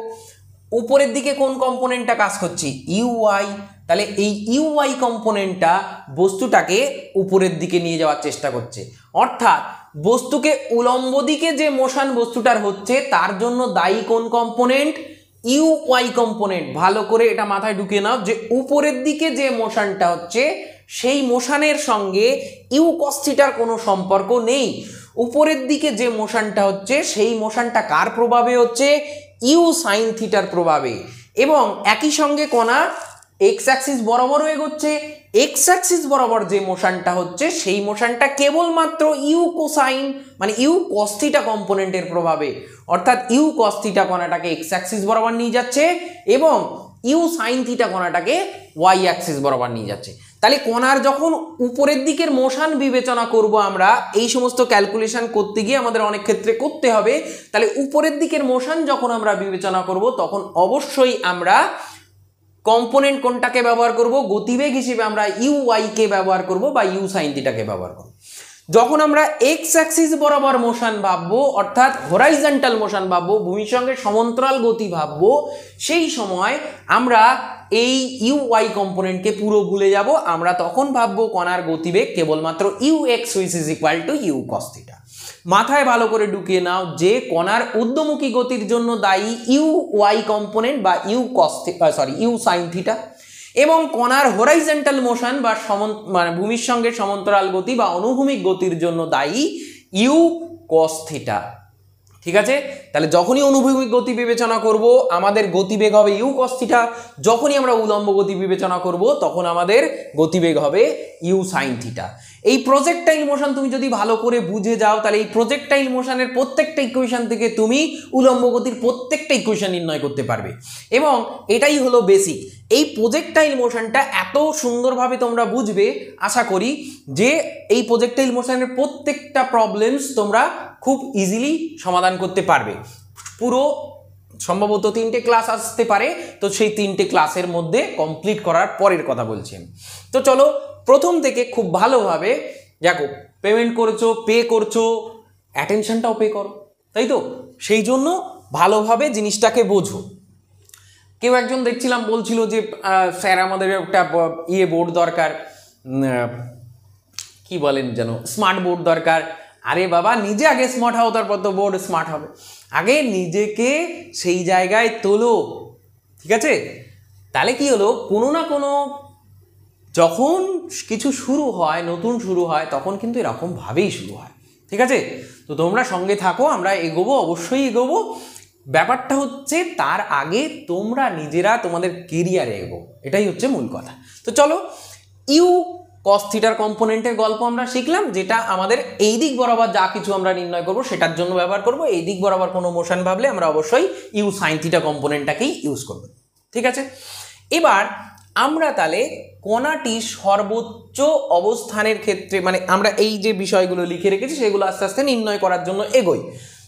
উপরের দিকে কোন কম্পোনেন্টটা কাজ করছে? ইউআই তাহলে এই ইউআই কম্পোনেন্টটা বস্তুটাকে উপরের দিকে নিয়ে যাওয়ার চেষ্টা করছে। অর্থাৎ বস্তুকে উলম্ব দিকে যে মোশন বস্তুটার হচ্ছে, তার জন্য দায়ী কোন কম্পোনেন্ট ইউআই কম্পোনেন্ট ভালো করে এটা মাথায় ঢুকিয়ে নাও যে উপরের দিকে যে মোশনটা হচ্ছে, সেই মোশানের সঙ্গে ইউ কস্থিটার কোনো সম্পর্ক নেই। উপরের দিকে যে মোশানটা হচ্ছে, সেই মোশানটা কার প্রভাবে হচ্ছে? ইউ সাইন থিটার প্রভাবে। এবং একই সঙ্গে কণা এক্স অ্যাক্সিস বরাবরও এগোচ্ছে এক্স অ্যাক্সিস বরাবর যে মোশনটা হচ্ছে, সেই মোশনটা কেবলমাত্র ইউ কোসাইন মানে ইউ কস্থিটা কম্পোনেন্টের প্রভাবে। অর্থাৎ ইউ কস্থিটা কণাটাকে এক্স অ্যাক্সিস বরাবর নিয়ে যাচ্ছে এবং ইউ সাইন থিটা কণাটাকে ওয়াই অ্যাক্সিস বরাবর নিয়ে যাচ্ছে। তাহলে কণার যখন উপরের দিকের মোশন বিবেচনা করব আমরা, এই সমস্ত ক্যালকুলেশন করতে গিয়ে আমাদের অনেক ক্ষেত্রে করতে হবে। তাহলে উপরের দিকের মোশন যখন আমরা বিবেচনা করব, তখন অবশ্যই আমরা কম্পোনেন্ট কোনটাকে ব্যবহার করব? গতিবেগ হিসেবে আমরা ইউ ওয়াইকে ব্যবহার করব বা ইউ সাইন থিটাকে ব্যবহার করব। যখন আমরা এক্স অ্যাক্সিস বরাবর মোশন ভাববো, অর্থাৎ হরাইজেন্টাল মোশন ভাববো, ভূমির সঙ্গে সমান্তরাল গতি ভাববো, সেই সময় আমরা এই ইউ ওয়াই কম্পোনেন্টকে পুরো ভুলে যাব। আমরা তখন ভাববো কণার গতিবেগ কেবলমাত্র U X which is equal to U কস্তিটা মাথায় ভালো করে ঢুকিয়ে নাও যে কণার ঊর্ধ্বমুখী গতির জন্য দায়ী ইউ ওয়াই কম্পোনেন্ট বা U cos theta sorry U sine theta এবং কণার হোরাইজেন্টাল মোশন বা সমন মানে ভূমির সঙ্গে সমান্তরাল গতি বা অনুভূমিক গতির জন্য দায়ী ইউ কস থিটা। ঠিক আছে? তাহলে যখনই অনুভূমিক গতি বিবেচনা করব, আমাদের গতিবেগ হবে ইউ কস থিটা। যখনই আমরা উলম্ব গতি বিবেচনা করব, তখন আমাদের গতিবেগ হবে ইউ সাইন থিটা। এই প্রজেক্টাইল মোশন তুমি যদি ভালো করে বুঝে যাও, তাহলে এই প্রজেক্টাইল মোশনের প্রত্যেকটা ইকুয়েশন থেকে তুমি উলম্ব গতির প্রত্যেকটা ইকুয়েশন নির্ণয় করতে পারবে। এবং এটাই হলো বেসিক এই প্রজেক্টাইল মোশনটা এত সুন্দরভাবে তোমরা বুঝবে, আশা করি যে এই প্রজেক্টাইল মোশনের প্রত্যেকটা প্রবলেমস তোমরা খুব ইজিলি সমাধান করতে পারবে। পুরো সম্ভবত তিনটে ক্লাস আসতে পারে, তো সেই তিনটে ক্লাসের মধ্যে কমপ্লিট করার পরের কথা বলছেন তো চলো প্রথম থেকে খুব ভালোভাবে দেখো পেমেন্ট করেছ পে করছ অ্যাটেনশনটাও পে করো, তাই তো? সেই জন্য ভালোভাবে জিনিসটাকে বোঝো। কেউ একজন দেখছিলাম বলছিল যে স্যার, আমাদের একটা ইয়ে বোর্ড দরকার কি বলেন যেন স্মার্ট বোর্ড দরকার। আরে বাবা, নিজে আগে স্মার্ট হও, তারপর তো বোর্ড স্মার্ট হবে। আগে নিজেকে সেই জায়গায় তোলো, ঠিক আছে? তাহলে কি হলো? কোনো না কোনো যখন কিছু শুরু হয়, নতুন শুরু হয়, তখন কিন্তু এরকমভাবেই শুরু হয়। ঠিক আছে? তো তোমরা সঙ্গে থাকো, আমরা এগোবো, অবশ্যই এগোবো। ব্যাপারটা হচ্ছে, তার আগে তোমরা নিজেরা তোমাদের কেরিয়ারে এগো। এটাই হচ্ছে মূল কথা। তো চলো, ইউ কস থিটার কম্পোনেন্টের গল্প আমরা শিখলাম, যেটা আমাদের এই দিক বরাবর যা কিছু আমরা নির্ণয় করব, সেটার জন্য ব্যবহার করব। এই দিক বরাবর কোনো মোশন ভাবলে আমরা অবশ্যই ইউ সাইন থিটা কম্পোনেন্টটাকেই ইউজ করব। ঠিক আছে? এবার আমরা তাহলে কণাটি সর্বোচ্চ অবস্থানের ক্ষেত্রে মানে আমরা এই যে বিষয়গুলো লিখে রেখেছি, সেগুলো আস্তে আস্তে নির্ণয় করার জন্য এগোই।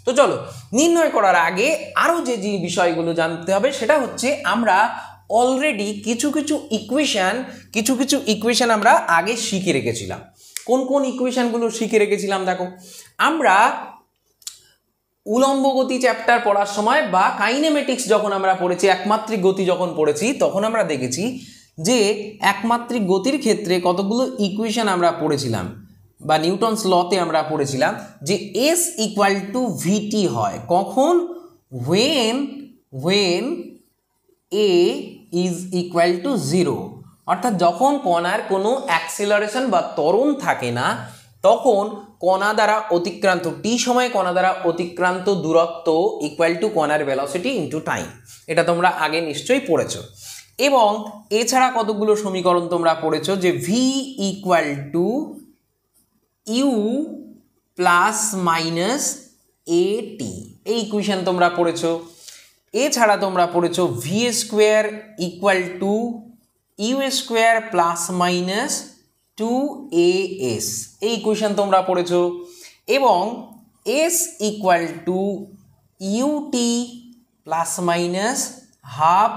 তো চলো, নির্ণয় করার আগে আরও যে যে বিষয়গুলো জানতে হবে, সেটা হচ্ছে আমরা অলরেডি কিছু কিছু ইকুয়েশান কিছু কিছু ইকুয়েশান আমরা আগে শিখে রেখেছিলাম। কোন কোন ইকুয়েশানগুলো শিখে রেখেছিলাম, দেখো? আমরা উলম্ব গতি চ্যাপ্টার পড়ার সময় বা কাইনেমেটিক্স যখন আমরা পড়েছি, একমাত্রিক গতি যখন পড়েছি, তখন আমরা দেখেছি যে একমাত্রিক গতির ক্ষেত্রে কতগুলো ইকুয়েশন আমরা পড়েছিলাম, বা নিউটনস লতে আমরা পড়েছিলাম, যে এস ইকুয়াল টু ভিটি হয়। কখন? When when A is equal to zero অর্থাৎ যখন কণার কোনো অ্যাক্সিলারেশন বা ত্বরণ থাকে না, তখন কণা দ্বারা অতিক্রান্ত টি সময় কণা দ্বারা অতিক্রান্ত দূরত্ব ইকুয়াল টু কণার ভেলোসিটি ইন্টু টাইম এটা তোমরা আগে নিশ্চয়ই পড়েছো। এবং এছাড়া কতগুলো সমীকরণ তোমরা পড়েছো? যে V equal to U plus minus A T এই ইকুয়েশন তোমরা পড়েছো। এছাড়া তোমরা পড়েছো V square equal to U square plus minus two A S এই ইকুয়েশন তোমরা পড়েছো। এবং S equal to U T plus minus half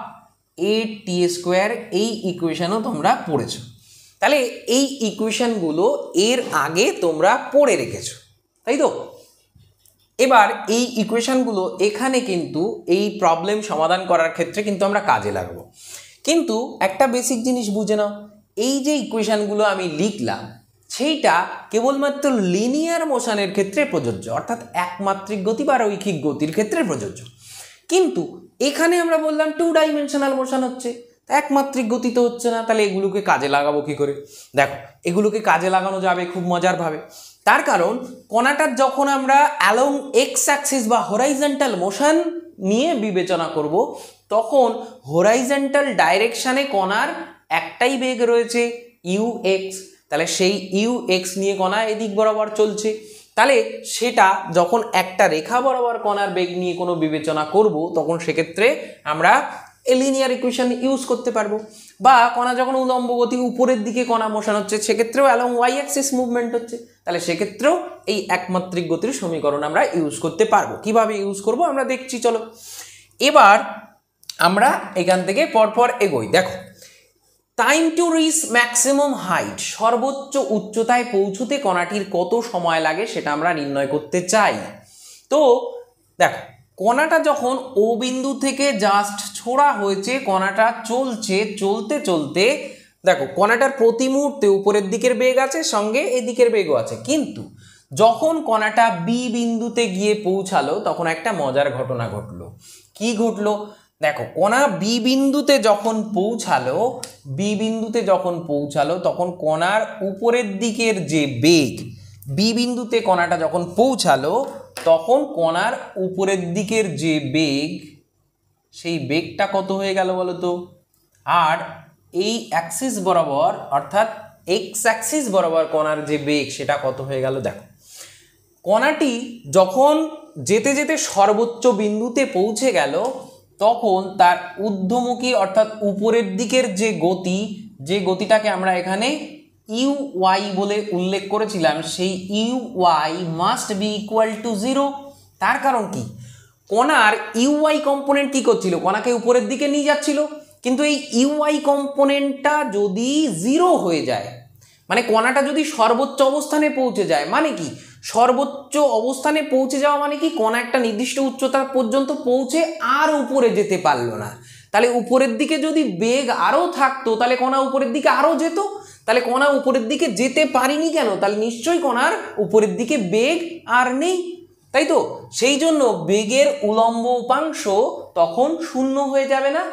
A T square এই ইকুয়েশনও তোমরা পড়েছো। তাহলে এই ইকুয়েশনগুলো এর আগে তোমরা পড়ে রেখেছো, তাই তো? এবার এই ইকুয়েশনগুলো এখানে কিন্তু এই প্রবলেম সমাধান করার ক্ষেত্রে কিন্তু আমরা কাজে লাগবো। কিন্তু একটা বেসিক জিনিস বুঝে নাও, এই যে ইকুয়েশনগুলো আমি লিখলাম, সেইটা কেবলমাত্র লিনিয়ার মোশনের ক্ষেত্রে প্রযোজ্য, অর্থাৎ একমাত্রিক গতি বা রৈখিক গতির ক্ষেত্রে প্রযোজ্য। কিন্তু এখানে আমরা বললাম টু ডাইমেনশনাল মোশন হচ্ছে। একমাত্রিক গতি তো হচ্ছে না, তাহলে এগুলোকে কাজে লাগাবো কি করে? দেখো, এগুলোকে কাজে লাগানো যাবে, খুব মজার ভাবে। তার কারণ, কণাটার যখন আমরা অ্যালং এক্স অ্যাক্সিস বা হোরাইজেন্টাল মোশন নিয়ে বিবেচনা করব, তখন হোরাইজেন্টাল ডাইরেকশানে কণার একটাই বেগ রয়েছে ইউ এক্স তাহলে সেই ইউ এক্স নিয়ে কণা এদিক বরাবর চলছে। তাহলে সেটা যখন একটা রেখা বরাবর কণার বেগ নিয়ে কোনো বিবেচনা করব, তখন সেক্ষেত্রে আমরা এ লিনিয়ার ইকুয়েশন ইউজ করতে পারব। বা কণা যখন উলম্ব গতি উপরের দিকে কণা মোশন হচ্ছে, সেক্ষেত্রেও অ্যালং ওয়াই অ্যাক্সিস মুভমেন্ট হচ্ছে। তাহলে সেক্ষেত্রেও এই একমাত্রিক গতির সমীকরণ আমরা ইউজ করতে পারব। কীভাবে ইউজ করব আমরা দেখছি, চলো। এবার আমরা এখান থেকে পরপর এগোই। দেখো time to reach maximum height সর্বোচ্চ উচ্চতায় পৌঁছতে কণাটির কত সময় লাগে সেটা আমরা নির্ণয় করতে চাই। তো দেখো, কণাটা যখন ও বিন্দু থেকে জাস্ট ছোড়া হয়েছে, কণাটা চলছে, চলতে চলতে, দেখো, কণাটার প্রতি মুহূর্তে উপরের দিকের বেগ আছে, সঙ্গে এদিকের বেগও আছে। কিন্তু যখন কণাটা বি বিন্দুতে গিয়ে পৌঁছালো, তখন একটা মজার ঘটনা ঘটলো। কি ঘটলো? দেখো, কণা বি বিন্দুতে যখন পৌঁছালো বি বিন্দুতে যখন পৌঁছালো, তখন কণার উপরের দিকের যে বেগ বি বিন্দুতে কণাটা যখন পৌঁছালো, তখন কণার উপরের দিকের যে বেগ, সেই বেগটা কত হয়ে গেল বলো তো আর এই অ্যাক্সিস বরাবর, অর্থাৎ এক্স অ্যাক্সিস বরাবর কণার যে বেগ, সেটা কত হয়ে গেল দেখো। কণাটি যখন যেতে যেতে সর্বোচ্চ বিন্দুতে পৌঁছে গেল তখন তার ঊর্ধ্বমুখী অর্থাৎ উপরের দিকের যে গতি, যে গতিটাকে আমরা এখানে ইউ ওয়াই বলে উল্লেখ করেছিলাম, সেই u y must be equal to zero তার কারণ কি? কণার ইউআই কম্পোনেন্ট কী করছিল? কণাকে উপরের দিকে নিয়ে যাচ্ছিল। কিন্তু এই ইউআই কম্পোনেন্টটা যদি জিরো হয়ে যায় মানে কণাটা যদি সর্বোচ্চ অবস্থানে পৌঁছে যায় মানে কি? সর্বোচ্চ অবস্থানে পৌঁছে যাওয়া মানে কি? কণা একটা নির্দিষ্ট উচ্চতা পর্যন্ত পৌঁছে আর উপরে যেতে পারল না। তাহলে উপরের দিকে যদি বেগ আরও থাকতো, তাহলে কণা উপরের দিকে আরও যেত? তাহলে কণা উপরের দিকে যেতে পারিনি কেন? তাহলে নিশ্চয়ই কণার উপরের দিকে বেগ আর নেই। তাই তো? সেই জন্য বেগের উলম্ব উপাংশ তখন শূন্য হয়ে যাবে না।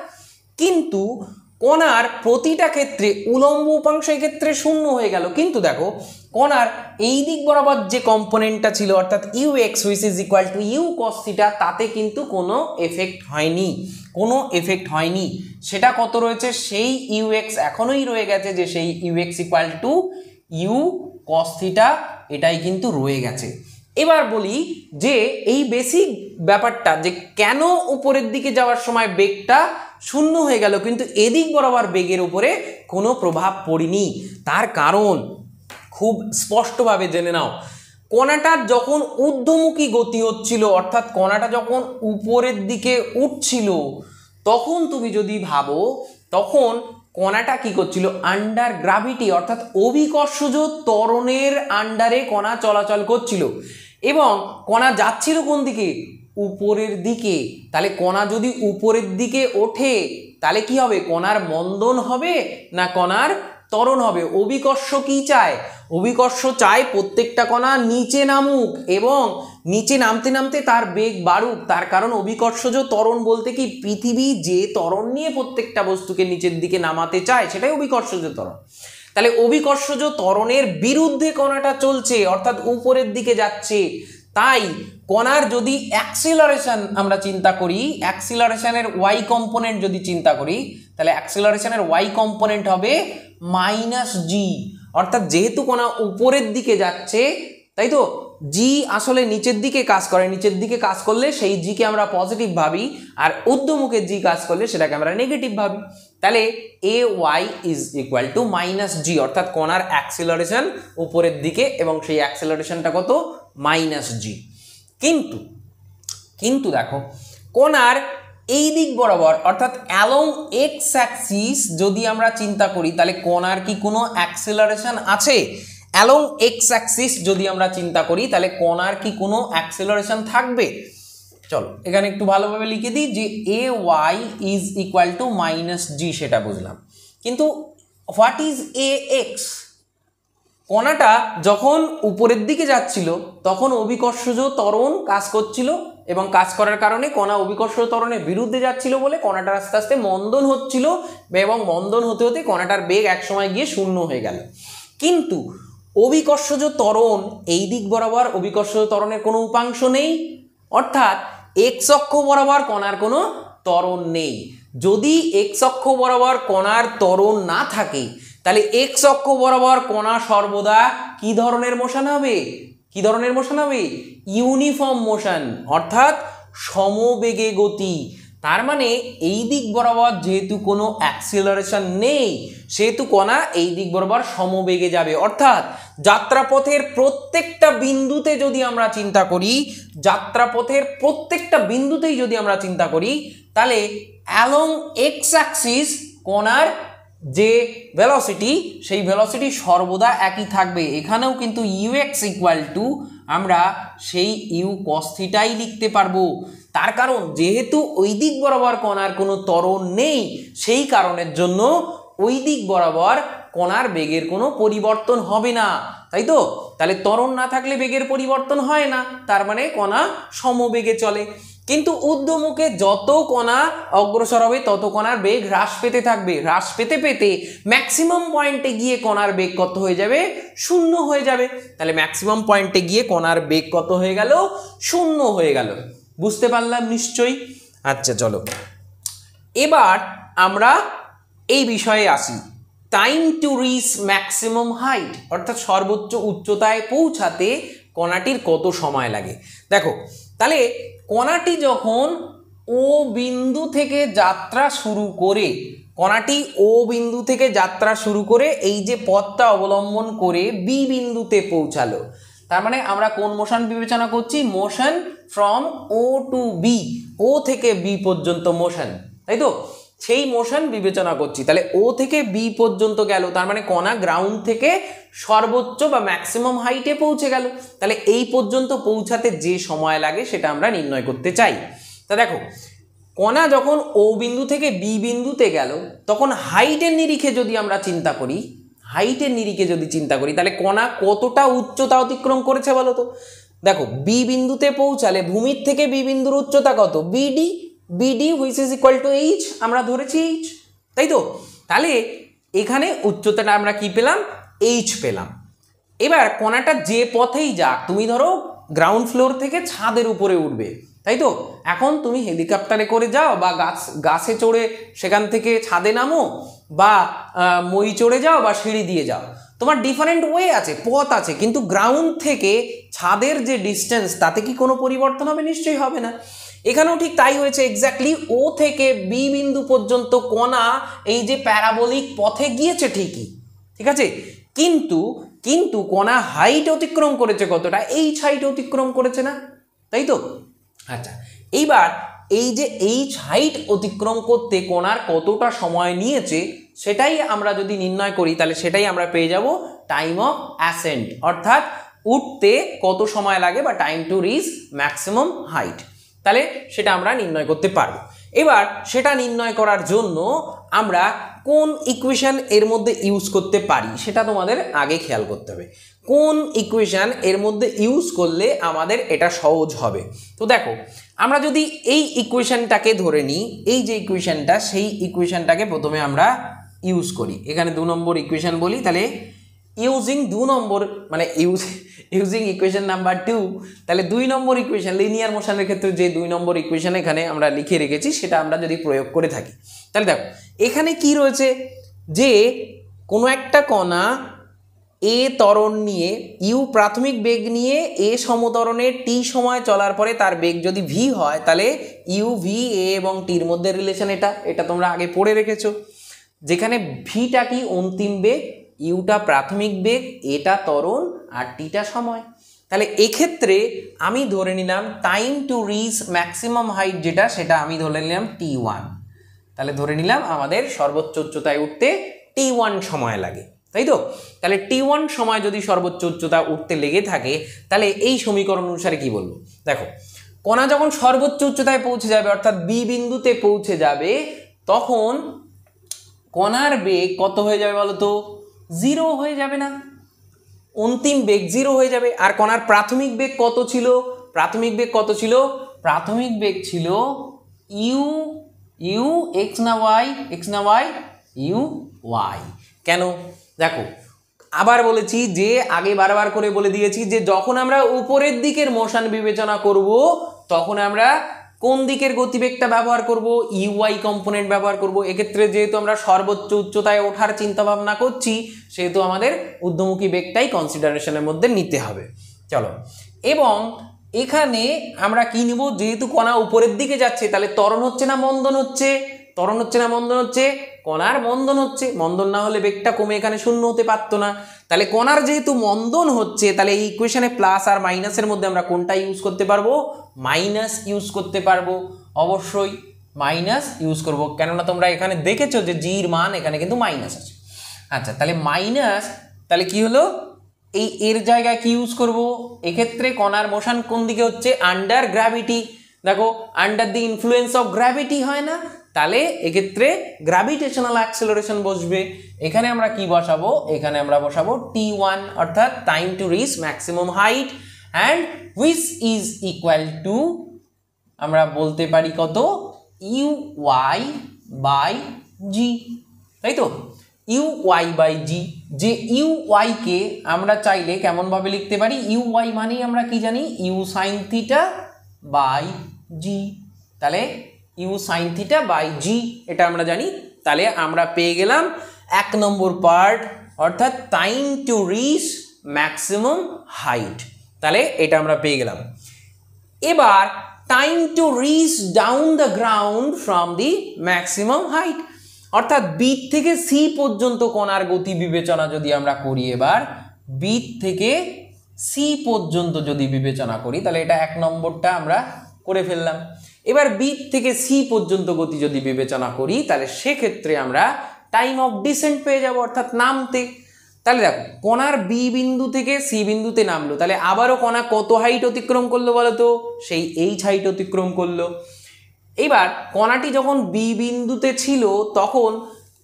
কিন্তু কণার প্রতিটা ক্ষেত্রে উলম্ব উপাংশ ক্ষেত্রে শূন্য হয়ে গেল। কিন্তু দেখো কণার এই দিক বরাবর যে কম্পোনেন্টটা ছিল, অর্থাৎ u x which is equal to u কস্তিটা তাতে কিন্তু কোনো এফেক্ট হয়নি। কোনো এফেক্ট হয়নি। সেটা কত রয়েছে? সেই ইউ এক্স এখনোই রয়ে গেছে যে সেই u x equal to u কস্তিটা এটাই কিন্তু রয়ে গেছে। এবার বলি যে এই বেসিক ব্যাপারটা যে কেন উপরের দিকে যাওয়ার সময় বেগটা শূন্য হয়ে গেল, কিন্তু এদিক বরাবর বেগের উপরে কোনো প্রভাব পড়েনি। তার কারণ খুব স্পষ্টভাবে জেনে নাও। কণাটার যখন ঊর্ধ্বমুখী গতি হচ্ছিল, অর্থাৎ কণাটা যখন উপরের দিকে উঠছিল, তখন তুমি যদি ভাবো, তখন কণাটা কি করছিল? আন্ডার গ্রাভিটি অর্থাৎ অভিকর্ষজ ত্বরণের আন্ডারে কণা চলাচল করছিল। এবং কণা যাচ্ছিল কোন দিকে? উপরের দিকে। তাহলে কণা যদি উপরের দিকে ওঠে, তাহলে কি হবে? কণার মন্দন হবে না কণার ত্বরণ হবে। অভিকর্ষ কি চায়? অভিকর্ষ চায় প্রত্যেকটা কণা নিচে নামুক এবং নিচে নামতে নামতে তার বেগ বাড়ুক। তার কারণ অভিকর্ষজ ত্বরণ বলতে কি? পৃথিবী যে ত্বরণ নিয়ে প্রত্যেকটা বস্তুকে নিচের দিকে নামাতে চায়, সেটাই অভিকর্ষজ ত্বরণ। তাহলে অভিকর্ষজ ত্বরণের বিরুদ্ধে কণাটা চলছে, অর্থাৎ উপরের দিকে যাচ্ছে, তাই কণার যদি অ্যাক্সিলারেশন আমরা চিন্তা করি অ্যাক্সিলারেশনের ওয়াই কম্পোনেন্ট যদি চিন্তা করি, তাহলে অ্যাক্সিলারেশনের ওয়াই কম্পোনেন্ট হবে মাইনাস জি অর্থাৎ যেহেতু কণা উপরের দিকে যাচ্ছে, তাই তো? জি আসলে নিচের দিকে কাজ করে। নিচের দিকে কাজ করলে সেই জিকে আমরা পজিটিভ ভাবি, আর ঊর্ধ্বমুখে জি কাজ করলে সেটাকে আমরা নেগেটিভ ভাবি। তাহলে a y is equal to minus g অর্থাৎ কণার অ্যাক্সিলারেশন উপরের দিকে, এবং সেই অ্যাক্সিলারেশনটা কত? মাইনাস জি কিন্তু কিন্তু দেখো কণার এই দিক বরাবর, অর্থাৎ অ্যালং এক্স অ্যাক্সিস যদি আমরা চিন্তা করি, তাহলে কণার কি কোনো অ্যাক্সেলারেশন আছে? অ্যালং এক্স অ্যাক্সিস যদি আমরা চিন্তা করি, তাহলে কণার কি কোনো অ্যাক্সেলারেশন থাকবে? চলো, এখানে একটু ভালোভাবে লিখে দিই যে a y is equal to minus g সেটা বুঝলাম। কিন্তু হোয়াট ইজ এ এক্স কণাটা যখন উপরের দিকে যাচ্ছিল, তখন অভিকর্ষজ ত্বরণ কাজ করছিল এবং কাজ করার কারণে কণা অভিকর্ষ ত্বরণের বিরুদ্ধে যাচ্ছিল বলে কণাটার আস্তে আস্তে মন্দন হচ্ছিল এবং মন্দন হতে হতে কণাটার বেগ একসময় গিয়ে শূন্য হয়ে গেল। কিন্তু অভিকর্ষজ ত্বরণ এই দিক বরাবর অভিকর্ষজ ত্বরণের কোনো উপাংশ নেই, অর্থাৎ এক্স অক্ষ বরাবর কণার কোনো ত্বরণ নেই। যদি এক্স অক্ষ বরাবর কণার ত্বরণ না থাকে, তাহলে এক্স অক্ষ বরাবর কণা সর্বদা কি ধরনের মোশন হবে? কি ধরনের মোশন হবে? ইউনিফর্ম মোশন অর্থাৎ সমবেগে গতি। তার মানে এই দিক বরাবর যেহেতু কোনো অ্যাক্সিলারেশন নেই, সেহেতু কণা এই দিক বরাবর সমবেগে যাবে। অর্থাৎ যাত্রাপথের প্রত্যেকটা বিন্দুতে যদি আমরা চিন্তা করি, যাত্রাপথের প্রত্যেকটা বিন্দুতেই যদি আমরা চিন্তা করি, তাহলে অ্যালং এক্স অ্যাক্সিস কণার যে ভেলোসিটি সেই ভেলোসিটি সর্বদা একই থাকবে। এখানেও কিন্তু ইউএক্স ইকুয়াল টু আমরা সেই ইউ কস্থিটাই লিখতে পারব। তার কারণ, যেহেতু ওই দিক বরাবর কণার কোনো ত্বরণ নেই, সেই কারণের জন্য ওই দিক বরাবর কণার বেগের কোনো পরিবর্তন হবে না। তাই তো? তাহলে ত্বরণ না থাকলে বেগের পরিবর্তন হয় না। তার মানে কণা সমবেগে চলে। কিন্তু ঊর্ধ্বমুখে যত কণা অগ্রসর হবে, তত কণার বেগ হ্রাস পেতে থাকবে। হ্রাস পেতে পেতে ম্যাক্সিমাম পয়েন্টে গিয়ে কণার বেগ কত হয়ে যাবে? শূন্য হয়ে যাবে। তাহলে ম্যাক্সিমাম পয়েন্টে গিয়ে কণার বেগ কত হয়ে গেল? শূন্য হয়ে গেল। বুঝতে পারলাম নিশ্চয়ই? আচ্ছা চলো। এবার আমরা এই বিষয়ে আসি। Time to reach maximum height অর্থাৎ সর্বোচ্চ উচ্চতায় পৌঁছাতে কণাটির কত সময় লাগে? দেখো, তাহলে কণাটি যখন ও বিন্দু থেকে যাত্রা শুরু করে, কণাটি ও বিন্দু থেকে যাত্রা শুরু করে এই যে পথটা অবলম্বন করে বি বিন্দুতে পৌঁছালো। তার মানে আমরা কোন মোশন বিবেচনা করছি? Motion from O to B O থেকে বি পর্যন্ত মোশন তাই তো? সেই মোশন বিবেচনা করছি। তাহলে ও থেকে বি পর্যন্ত গেল, তার মানে কণা গ্রাউন্ড থেকে সর্বোচ্চ বা ম্যাক্সিমাম হাইটে পৌঁছে গেল। তাহলে এই পর্যন্ত পৌঁছাতে যে সময় লাগে সেটা আমরা নির্ণয় করতে চাই। তা দেখো, কণা যখন ও বিন্দু থেকে বি বিন্দুতে গেল, তখন হাইটের নিরিখে যদি আমরা চিন্তা করি হাইটের নিরিখে যদি চিন্তা করি, তাহলে কণা কতটা উচ্চতা অতিক্রম করেছে বলো তো? দেখো বি বিন্দুতে পৌঁছালে ভূমির থেকে বি বিন্দুর উচ্চতা কত? BD BD which is equal to h আমরা ধরেছি এইচ তাই তো? তাহলে এখানে উচ্চতাটা আমরা কি পেলাম? এইচ পেলাম। এবার কণাটা যে পথেই যাক, তুমি ধরো গ্রাউন্ড ফ্লোর থেকে ছাদের উপরে উঠবে, তাই তো? এখন তুমি হেলিকপ্টারে করে যাও বা গাছ, গাছে চড়ে সেখান থেকে ছাদে নামো বা মই চড়ে যাও বা সিঁড়ি দিয়ে যাও। তোমার ডিফারেন্ট ওয়ে আছে, পথ আছে, কিন্তু গ্রাউন্ড থেকে ছাদের যে ডিস্টেন্স তাতে কি কোনো পরিবর্তন হবে? নিশ্চয়ই হবে না। এখানেও ঠিক তাই হয়েছে এক্স্যাক্টলি ও থেকে বি বিন্দু পর্যন্ত কণা এই যে প্যারাবলিক পথে গিয়েছে ঠিকই, ঠিক আছে? কিন্তু কিন্তু কণা হাইট অতিক্রম করেছে কতটা? এইচ হাইট অতিক্রম করেছে না, তাই তো? আচ্ছা এইবার এই যে এইচ হাইট অতিক্রম করতে কণার কতটা সময় নিয়েছে, সেটাই আমরা যদি নির্ণয় করি, তাহলে সেটাই আমরা পেয়ে যাব টাইম অফ অ্যাসেন্ট অর্থাৎ উঠতে কত সময় লাগে বা time to reach maximum height তাহলে সেটা আমরা নির্ণয় করতে পারব। এবার সেটা নির্ণয় করার জন্য আমরা কোন ইকুয়েশন এর মধ্যে ইউজ করতে পারি সেটা তোমাদের আগে খেয়াল করতে হবে। কোন ইকুয়েশান এর মধ্যে ইউজ করলে আমাদের এটা সহজ হবে? তো দেখো, আমরা যদি এই ইকুয়েশনটাকে ধরে নিই, এই যে ইকুয়েশানটা সেই ইকুয়েশনটাকে প্রথমে আমরা ইউজ করি। এখানে দু নম্বর ইকুয়েশান বলি, তাহলে ইউজিং দু নম্বর মানে use using equation number two তাহলে দুই নম্বর ইকুয়েশন লিনিয়ার মোশনের ক্ষেত্রে যে দুই নম্বর ইকুয়েশন এখানে আমরা লিখে রেখেছি, সেটা আমরা যদি প্রয়োগ করে থাকি। তাহলে দেখো, এখানে কি রয়েছে? যে কোনো একটা কণা এ ত্বরণ নিয়ে ইউ প্রাথমিক বেগ নিয়ে, এ সমতরণে টি সময় চলার পরে তার বেগ যদি ভি হয়, তাহলে ইউ ভি এ এবং টির মধ্যে রিলেশন এটা এটা তোমরা আগে পড়ে রেখেছো। যেখানে ভিটা কি অন্তিম বেগ ইউটা প্রাথমিক বেগ, এটা ত্বরণ আর টিটা সময়। তাহলে এক্ষেত্রে আমি ধরে নিলাম time to reach maximum height যেটা, সেটা আমি ধরে নিলাম টি ওয়ান তাহলে ধরে নিলাম আমাদের সর্বোচ্চ উচ্চতায় উঠতে টি ওয়ান সময় লাগে, তাই তো? তাহলে টি ওয়ান সময় যদি সর্বোচ্চ উচ্চতা উঠতে লেগে থাকে, তাহলে এই সমীকরণ অনুসারে কি বলব? দেখো, কণা যখন সর্বোচ্চ উচ্চতায় পৌঁছে যাবে, অর্থাৎ বি বিন্দুতে পৌঁছে যাবে, তখন কণার বেগ কত হয়ে যাবে বলো তো জিরো হয়ে যাবে না। অন্তিম বেগ জিরো হয়ে যাবে। আর কণার প্রাথমিক বেগ কত ছিল? প্রাথমিক বেগ কত ছিল? প্রাথমিক বেগ ছিল ইউ ইউ এক্স না ওয়াই এক্স না ওয়াই ইউ ওয়াই কেন? দেখো, আবার বলেছি যে, আগে বারবার করে বলে দিয়েছি যে, যখন আমরা উপরের দিকের মোশন বিবেচনা করব, তখন আমরা কোন দিকের গতিবেগটা ব্যবহার করব? ইউআই কম্পোনেন্ট ব্যবহার করব। এক্ষেত্রে যেহেতু আমরা সর্বোচ্চ উচ্চতায় ওঠার চিন্তা ভাবনা করছি, সেহেতু আমাদের ঊর্ধ্বমুখী বেগটাই কনসিডারেশনের মধ্যে নিতে হবে। চলো। এবং এখানে আমরা কি নিব? যেহেতু কণা উপরের দিকে যাচ্ছে, তাহলে ত্বরণ হচ্ছে না, মন্দন হচ্ছে? ত্বরণ হচ্ছে না, মন্দন হচ্ছে, কণার মন্দন হচ্ছে। মন্দন না হলে বেগটা কমে, এখানে শূন্য হতে পারতো না। তাহলে কণার যেহেতু মন্দন হচ্ছে, তাহলে এই ইকুয়েশনে প্লাস আর মাইনাসের মধ্যে আমরা কোনটা ইউজ করতে পারব? মাইনাস ইউজ করতে পারব। অবশ্যই মাইনাস ইউজ করব। কেননা তোমরা এখানে দেখেছ যে জির মান এখানে কিন্তু মাইনাস আছে। আচ্ছা তাহলে মাইনাস তাহলে কি হলো? এই এর জায়গায় কি ইউজ করব? এক্ষেত্রে কণার মোশন কোন দিকে হচ্ছে? আন্ডার গ্র্যাভিটি দেখো under the influence of gravity হয় না? তাহলে এক্ষেত্রে গ্র্যাভিটেশনাল অ্যাক্সেলারেশন বসবে। এখানে আমরা কি বসাবো? এখানে আমরা বসাবো টি ওয়ান অর্থাৎ time to reach maximum height and which is equal to আমরা বলতে পারি কত? ইউ ওয়াই বাই জি তাই তো? ইউ ওয়াই বাই জি যে ইউ ওয়াইকে আমরা চাইলে কেমনভাবে লিখতে পারি? ইউ ওয়াই মানেই আমরা কি জানি? U sine theta by g তাহলে u sine theta by g এটা আমরা জানি। তাহলে আমরা পেয়ে গেলাম এক নম্বর পার্ট অর্থাৎ time to reach maximum height তাহলে এটা আমরা পেয়ে গেলাম। এবার time to reach down the ground from the maximum height অর্থাৎ বিট থেকে সি পর্যন্ত কণার গতি বিবেচনা যদি আমরা করি এবার বিট থেকে সি পর্যন্ত যদি বিবেচনা করি, তাহলে এটা এক নম্বরটা আমরা করে ফেললাম। এবার বি থেকে সি পর্যন্ত গতি যদি বিবেচনা করি, তাহলে সেক্ষেত্রে আমরা টাইম অফ ডিসেন্ট পেয়ে যাব, অর্থাৎ নামতে। তাহলে দেখো, কণার বি বিন্দু থেকে সি বিন্দুতে নামলো, তাহলে আবারও কণা কত হাইট অতিক্রম করল বলো তো সেই এইচ হাইট অতিক্রম করল। এবার কণাটি যখন বি বিন্দুতে ছিল, তখন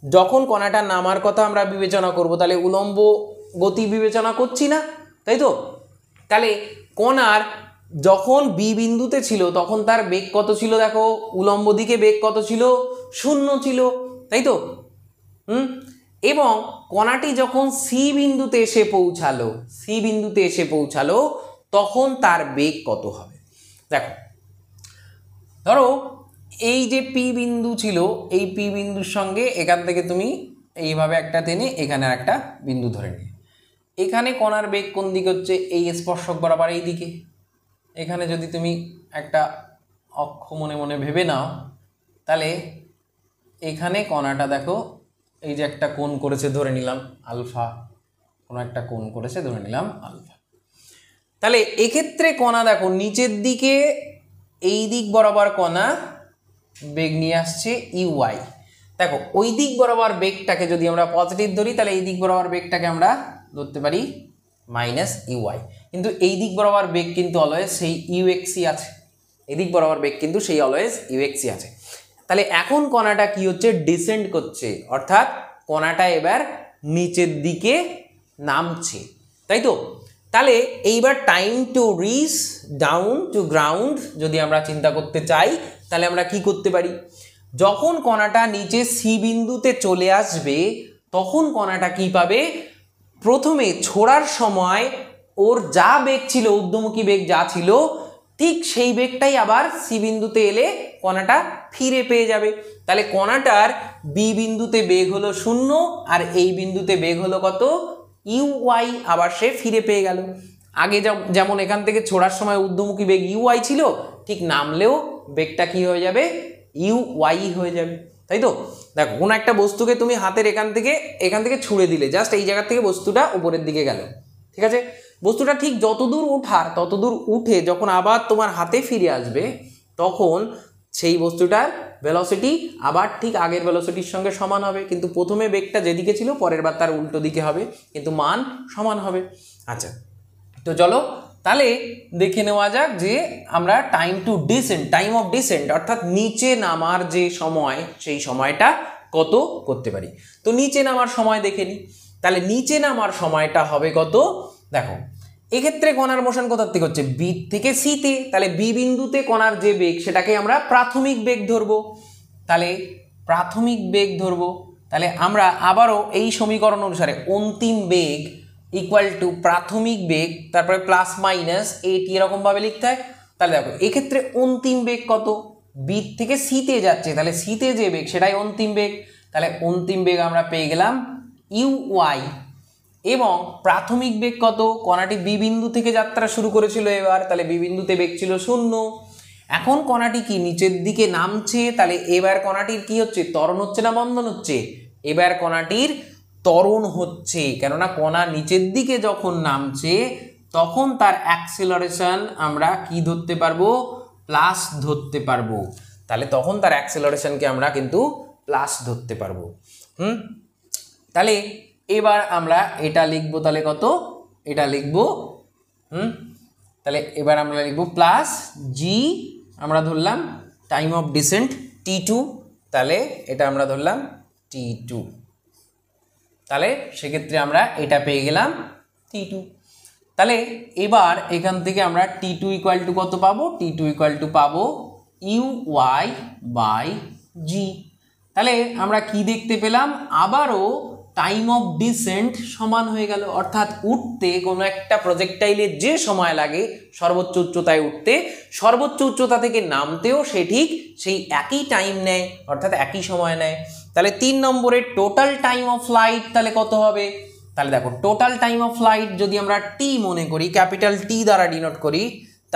যখন কণাটা নামার কথা আমরা বিবেচনা করব, তাহলে উলম্ব গতি বিবেচনা করছি না, তাই তো? তাহলে কণার যখন বি বিন্দুতে ছিল, তখন তার বেগ কত ছিল দেখো? উলম্ব দিকে বেগ কত ছিল? শূন্য ছিল, তাই তো? হুম? এবং কণাটি যখন সি বিন্দুতে এসে পৌঁছালো সি বিন্দুতে এসে পৌঁছালো, তখন তার বেগ কত হবে? দেখো, ধরো এই যে পি বিন্দু ছিল, এই পি বিন্দুর সঙ্গে এখান থেকে তুমি এইভাবে একটা টেনে এখানে একটা বিন্দু ধরে নিয়ে। এখানে কণার বেগ কোন দিকে হচ্ছে? এই স্পর্শক বরাবর এই দিকে। এখানে যদি তুমি একটা অক্ষ মনে মনে ভেবে নাও, তাহলে এখানে কণাটা দেখো, এই যে একটা কোণ করেছে ধরে নিলাম আলফা, কোনো একটা কোণ করেছে ধরে নিলাম আলফা। তাহলে এক্ষেত্রে কণা দেখো, নিচের দিকে এই দিক বরাবর কণা বেগ নিয়ে আসছে ইউআই। দেখো, ওই দিক বরাবর বেগটাকে যদি আমরা পজিটিভ ধরি, তাহলে এই দিক বরাবর বেগটাকে আমরা ধরতে পারি মাইনাস ইউআই। কিন্তু এই দিক বরাবর বেগ কিন্তু অলওয়েজ সেই ইউএক্সি আছে। এই দিক বরাবর বেগ কিন্তু সেই অলওয়েজ ইউএক্সি আছে। তাহলে এখন কণাটা কি হচ্ছে? ডিসেন্ড করছে। অর্থাৎ কণাটা এবার নিচের দিকে নামছে। তাই তো? তাহলে এইবার time to reach down to ground যদি আমরা চিন্তা করতে চাই, তাহলে আমরা কি করতে পারি? যখন কণাটা নিচে সি বিন্দুতে চলে আসবে, তখন কণাটা কি পাবে? প্রথমে ছোড়ার সময় ওর যা বেগ ছিল, ঊর্ধ্বমুখী বেগ যা ছিল, ঠিক সেই বেগটাই আবার সি বিন্দুতে এলে কণাটা ফিরে পেয়ে যাবে। তাহলে কণাটার বি বিন্দুতে বেগ হলো শূন্য আর এই বিন্দুতে বেগ হলো কত? ইউ ওয়াই আবার সে ফিরে পেয়ে গেল। আগে যেমন এখান থেকে ছোড়ার সময় ঊর্ধ্বমুখী বেগ ইউ ওয়াই ছিল, ঠিক নামলেও বেগটা কি হয়ে যাবে? ইউ ওয়াই হয়ে যাবে। তাই তো? দেখো, কোনো একটা বস্তুকে তুমি হাতের এখান থেকে এখান থেকে ছুঁড়ে দিলে, জাস্ট এই জায়গা থেকে বস্তুটা উপরের দিকে গেল। ঠিক আছে? বস্তুটা ঠিক যতদূর ওঠার ততদূর উঠে যখন আবার তোমার হাতে ফিরে আসবে, তখন সেই বস্তুটার ভেলোসিটি আবার ঠিক আগের ভেলোসিটির সঙ্গে সমান হবে। কিন্তু প্রথমে বেগটা যেদিকে ছিল, পরের বার তার উল্টো দিকে হবে। কিন্তু মান সমান হবে। আচ্ছা তো চলো তাহলে দেখে নেওয়া যাক যে আমরা time to descent time of descent অর্থাৎ নিচে নামার যে সময়, সেই সময়টা কত করতে পারি। তো নিচে নামার সময় দেখে নিই তাহলে নিচে নামার সময়টা হবে কত? দেখো, এক্ষেত্রে কণার মোশন কোথার থেকে হচ্ছে? বি থেকে সিতে তাহলে বি বিন্দুতে কণার যে বেগ, সেটাকে আমরা প্রাথমিক বেগ ধরবো। তাহলে প্রাথমিক বেগ ধরবো। তাহলে আমরা আবারও এই সমীকরণ অনুসারে অন্তিম বেগ ইকুয়াল টু প্রাথমিক বেগ, তারপরে প্লাস মাইনাস এটি এরকমভাবে লিখতে হয়। তাহলে দেখো, এক্ষেত্রে অন্তিম বেগ কত? বি থেকে সিতে যাচ্ছে। তাহলে সিতে যে বেগ, সেটাই অন্তিম বেগ। তাহলে অন্তিম বেগ আমরা পেয়ে গেলাম ইউ ওয়াই এবং প্রাথমিক বেগ কত? কণাটি বি বিন্দু থেকে যাত্রা শুরু করেছিল এবার, তাহলে বি বিন্দুতে বেগ ছিল শূন্য। এখন কণাটি কি নিচের দিকে নামছে? তাহলে এবার কণাটির কি হচ্ছে? ত্বরণ হচ্ছে না, বন্ধন হচ্ছে? এবার কণাটির ত্বরণ হচ্ছে, কেননা কণা নিচের দিকে যখন নামছে, তখন তার অ্যাক্সেলারেশন আমরা কি ধরতে পারব? প্লাস ধরতে পারব। তাহলে তখন তার অ্যাক্সেলারেশনকে আমরা কিন্তু প্লাস ধরতে পারব। হুম? তাহলে এবার আমরা এটা লিখব তাহলে কত? এটা লিখব, হুম? তাহলে এবার আমরা লিখব প্লাস জি আমরা ধরলাম time of descent t two তাহলে এটা আমরা ধরলাম টি টু তাহলে সেক্ষেত্রে আমরা এটা পেয়ে গেলাম টি টু তাহলে এবার এখান থেকে আমরা টি টু ইকুয়াল টু কত পাবো? টি টু ইকুয়াল টু পাবো ইউ ওয়াই বাই জি তাহলে আমরা কি দেখতে পেলাম? আবারও টাইম অফ ডিসেন্ট সমান হয়ে গেল। অর্থাৎ উঠতে কোনো একটা প্রজেক্টাইলের যে সময় লাগে, সর্বোচ্চ উচ্চতায় উঠতে, সর্বোচ্চ উচ্চতা থেকে নামতেও সে ঠিক সেই একই টাইম নেয়, অর্থাৎ একই সময় নেয়। তাহলে তিন নম্বরের টোটাল টাইম অফ ফ্লাইট তাহলে কত হবে? তাহলে দেখো টোটাল টাইম অফ ফ্লাইট যদি আমরা টি মনে করি ক্যাপিটাল টি দ্বারা ডিনোট করি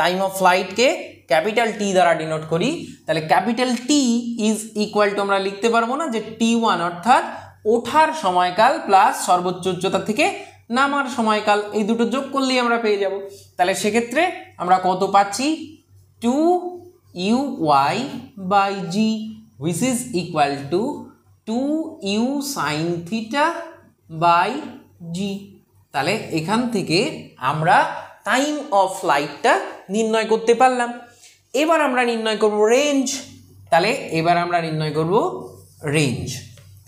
টাইম অফ ফ্লাইটকে ক্যাপিটাল টি দ্বারা ডিনোট করি, তাহলে capital T is equal to আমরা লিখতে পারব না যে টি ওয়ান অর্থাৎ ওঠার সময়কাল প্লাস সর্বোচ্চ উচ্চতা থেকে নামার সময়কাল, এই দুটো যোগ করলেই আমরা পেয়ে যাব। তাহলে সেক্ষেত্রে আমরা কত পাচ্ছি? Two u y by g which is equal to two u sine theta by g তাহলে এখান থেকে আমরা টাইম অফ ফ্লাইটটা নির্ণয় করতে পারলাম। এবার আমরা নির্ণয় করব রেঞ্জ তাহলে এবার আমরা নির্ণয় করব রেঞ্জ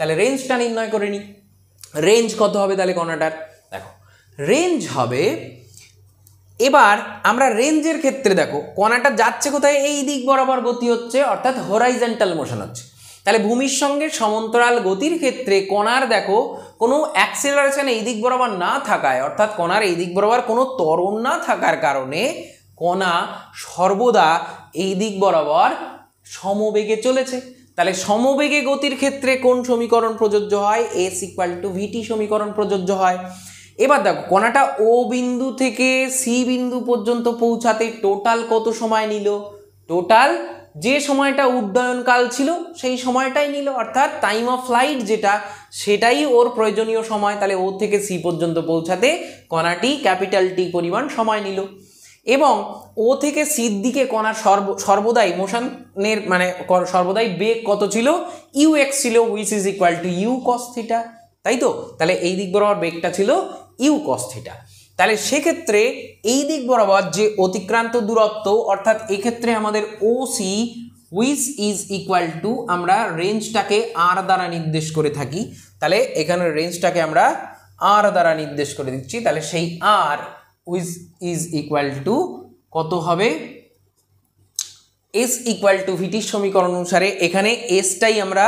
তাহলে রেঞ্জটা নির্ণয় করে নিই রেঞ্জ কত হবে তাহলে কণাটার? দেখো রেঞ্জ হবে, এবার আমরা রেঞ্জের ক্ষেত্রে দেখো, কণাটা যাচ্ছে কোথায়? এই দিক বরাবর গতি হচ্ছে, অর্থাৎ হরাইজেন্টাল মোশন হচ্ছে। তাহলে ভূমির সঙ্গে সমান্তরাল গতির ক্ষেত্রে কণার দেখো, কোনো অ্যাক্সেলারেশন এই দিক বরাবর না থাকায়, অর্থাৎ কণার এই দিক বরাবর কোনো ত্বরণ না থাকার কারণে কণা সর্বদা এই দিক বরাবর সমবেগে চলেছে। তাহলে সমবেগে গতির ক্ষেত্রে কোন সমীকরণ প্রযোজ্য হয়? এস ইকুয়াল টু ভিটি সমীকরণ প্রযোজ্য হয়। এবার দেখো, কণাটা ও বিন্দু থেকে সি বিন্দু পর্যন্ত পৌঁছাতে টোটাল কত সময় নিল? টোটাল যে সময়টা উড্ডয়নকাল ছিল, সেই সময়টাই নিল। অর্থাৎ টাইম অফ ফ্লাইট যেটা, সেটাই ওর প্রয়োজনীয় সময়। তাহলে ও থেকে সি পর্যন্ত পৌঁছাতে কণাটি ক্যাপিটাল টি পরিমাণ সময় নিল। এবং ও থেকে সির দিকে কণার সর্ব, সর্বদাই মোশনের মানে সর্বদাই বেগ কত ছিল? ইউ এক্স ছিল which is equal to u cos theta. তাই তো? তাহলে এই দিক বরাবর বেগটা ছিল ইউ কস থিটা। তাহলে সেক্ষেত্রে এই দিক বরাবর যে অতিক্রান্ত দূরত্ব, অর্থাৎ এক্ষেত্রে আমাদের O C which is equal to আমরা রেঞ্জটাকে আর দ্বারা নির্দেশ করে থাকি। তাহলে এখানে রেঞ্জটাকে আমরা আর দ্বারা নির্দেশ করে দিচ্ছি। তাহলে সেই R which is equal to কত হবে? এস ইকুয়াল টু ভিটির সমীকরণ অনুসারে এখানে এসটাই আমরা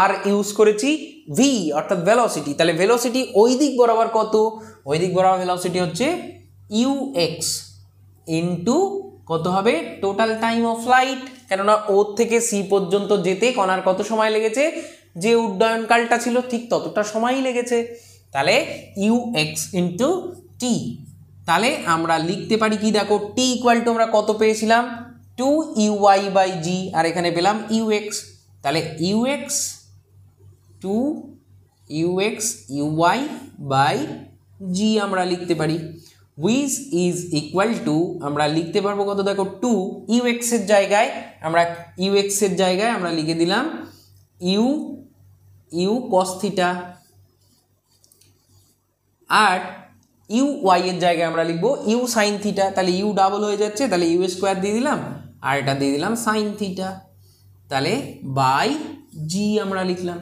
আর ইউজ করেছি ভি অর্থাৎ ভেলোসিটি তাহলে ভেলোসিটি ওই দিক বরাবর কত? ওই দিক বরাবর ভেলোসিটি হচ্ছে ইউ এক্স ইন্টু কত হবে? টোটাল টাইম অফ ফ্লাইট কেননা ও থেকে সি পর্যন্ত যেতে কণার কত সময় লেগেছে? যে উড্ডয়নকালটা ছিল ঠিক ততটা সময়ই লেগেছে। তাহলে ইউ এক্স ইন্টু টি তাহলে আমরা লিখতে পারি কি দেখো টি ইকুয়াল টু আমরা কত পেয়েছিলাম? Two u y by g আর এখানে পেলাম ইউ এক্স তাহলে u x two u x u y by g আমরা লিখতে পারি। উইজ ইজ ইকুয়াল টু আমরা লিখতে পারব কত দেখো টু ইউ এক্সের জায়গায়। আমরা ইউ এক্সের জায়গায় আমরা লিখে দিলাম ইউ ইউ কস্থিটা আর ইউ ওয়াই এর জায়গায় আমরা লিখব ইউ সাইন থিটা, তাহলে ইউ ডাবল হয়ে যাচ্ছে, তাহলে ইউ স্কোয়ার দিয়ে দিলাম, আর এটা দিয়ে দিলাম সাইন থিটা। তাহলে বাই জি আমরা লিখলাম।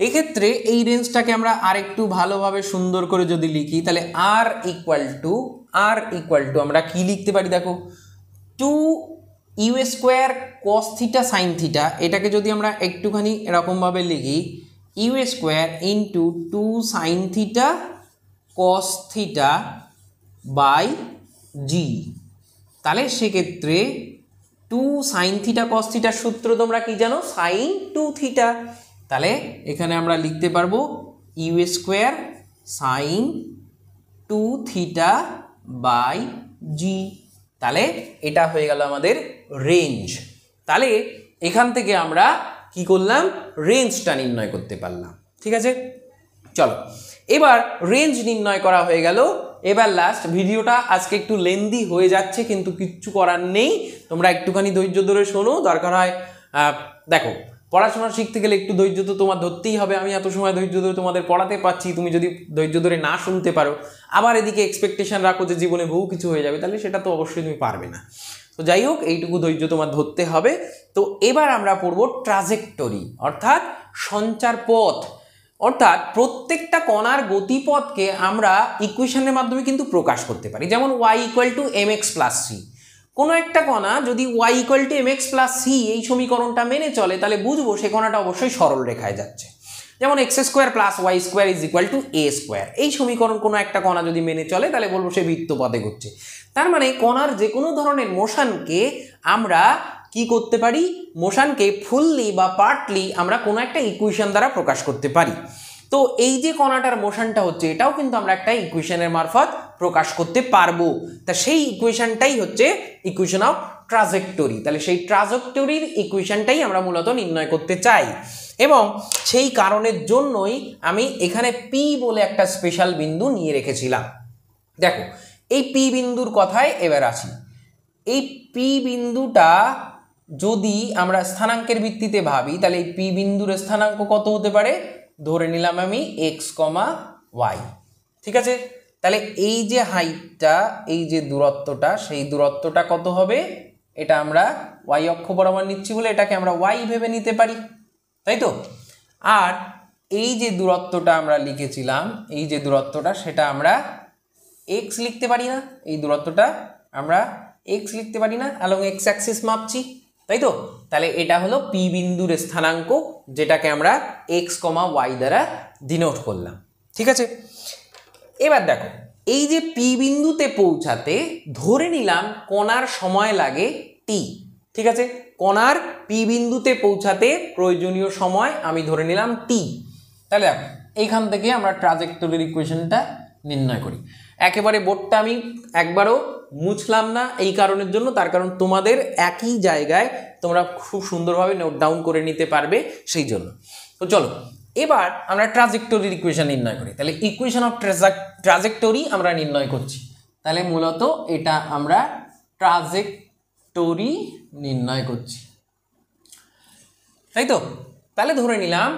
এক্ষেত্রে এই রেঞ্জটাকে আমরা আরেকটু ভালোভাবে সুন্দর করে যদি লিখি, তাহলে R equal to, R equal to আমরা কি লিখতে পারি দেখো? Two u square cos theta sine theta, এটাকে যদি আমরা একটুখানি এরকমভাবে লিখি, u square into two sine theta cos theta by g তাহলে সেক্ষেত্রে টু সাইন থিটা কস থিটার সূত্র তোমরা কি জানো? সাইন টু থিটা তাহলে এখানে আমরা লিখতে পারব u square sine two theta by g তাহলে এটা হয়ে গেল আমাদের রেঞ্জ তাহলে এখান থেকে আমরা কি করলাম? রেঞ্জটা নির্ণয় করতে পারলাম। ঠিক আছে? চলো। এবার রেঞ্জ নির্ণয় করা হয়ে গেল। এবার লাস্ট ভিডিওটা আজকে একটু লেন্দি হয়ে যাচ্ছে, কিন্তু কিচ্ছু করার নেই। তোমরা একটুখানি ধৈর্য ধরে শোনো। দরকার হয় দেখো, পড়াশোনা শিখতে গেলে একটু ধৈর্য তো তোমার ধরতেই হবে। আমি এত সময় ধৈর্য ধরে তোমাদের পড়াতে পারছি, তুমি যদি ধৈর্য ধরে না শুনতে পারো। আবার এদিকে এক্সপেকটেশন রাখো যে জীবনে বহু কিছু হয়ে যাবে, তাহলে সেটা তো অবশ্যই তুমি পারবে না। তো যাই হোক, এইটুকু ধৈর্য তোমার ধরতে হবে। তো এবার আমরা পড়ব ট্রাজেক্টরি অর্থাৎ সঞ্চার পথ। অর্থাৎ প্রত্যেকটা কণার গতিপথকে আমরা ইকুয়েশনের মাধ্যমে কিন্তু প্রকাশ করতে পারি। যেমন y equal to m x plus c কোনো একটা কণা যদি y equal to m x plus c এই সমীকরণটা মেনে চলে, তাহলে বুঝব সে কণাটা অবশ্যই সরল রেখায় যাচ্ছে। যেমন x square plus y square is equal to a square এই সমীকরণ কোনো একটা কণা যদি মেনে চলে, তাহলে বলব সে বৃত্তপথে ঘুরছে। তার মানে কণার যে কোনো ধরনের মোশনকে আমরা কি করতে পারি? মোশানকে ফুললি বা পার্টলি আমরা কোনো একটা ইকুয়েশন দ্বারা প্রকাশ করতে পারি। তো এই যে কণাটার মোশনটা হচ্ছে, এটাও কিন্তু আমরা একটা ইকুয়েশনের মারফত প্রকাশ করতে পারব। তা সেই ইকুয়েশনটাই হচ্ছে ইকুয়েশন অফ ট্রাজেক্টরি তাহলে সেই ট্রাজেক্টরির ইকুয়েশনটাই আমরা মূলত নির্ণয় করতে চাই। এবং সেই কারণের জন্যই আমি এখানে পি বলে একটা স্পেশাল বিন্দু নিয়ে রেখেছিলাম। দেখো, এই পি বিন্দুর কথায় এবার আসি। এই পি বিন্দুটা যদি আমরা স্থানাঙ্কের ভিত্তিতে ভাবি, তাহলে এই পি বিন্দুর স্থানাঙ্ক কত হতে পারে? ধরে নিলাম আমি এক্স কমা ওয়াই ঠিক আছে? তাহলে এই যে হাইটটা, এই যে দূরত্বটা, সেই দূরত্বটা কত হবে? এটা আমরা ওয়াই অক্ষ বরাবর নিচ্ছি বলে এটাকে আমরা ওয়াই ভেবে নিতে পারি। তাই তো? আর এই যে দূরত্বটা আমরা লিখেছিলাম, এই যে দূরত্বটা, সেটা আমরা এক্স লিখতে পারি না। এই দূরত্বটা আমরা এক্স লিখতে পারি না অ্যালং এক্স অ্যাক্সিস মাপছি। তাই তো তাহলে এটা হলো পি বিন্দুর স্থানাঙ্ক, যেটাকে আমরা এক্স কমা ওয়াই দ্বারা ডিনোট করলাম। ঠিক আছে? এবার দেখো, এই যে পি বিন্দুতে পৌঁছাতে ধরে নিলাম কণার সময় লাগে টি ঠিক আছে? কণার পি বিন্দুতে পৌঁছাতে প্রয়োজনীয় সময় আমি ধরে নিলাম টি তাহলে দেখো, এইখান থেকে আমরা ট্রাজেক্টরির ইকুয়েশনটা নির্ণয় করি। একেবারে বোর্ডটা আমি একবারও মুছলাম না এই কারণের জন্য, তার কারণ তোমাদের একই জায়গায় তোমরা খুব সুন্দরভাবে নোট ডাউন করে নিতে পারবে সেই জন্য। তো চলো, এবার আমরা ট্রাজেক্টরির ইকুয়েশন নির্ণয় করি। তাহলে ইকুয়েশন অফ ট্রাজেক্টরি আমরা নির্ণয় করছি। তাহলে মূলত এটা আমরা ট্রাজেক্টরি নির্ণয় করছি। তাই তো? তাহলে ধরে নিলাম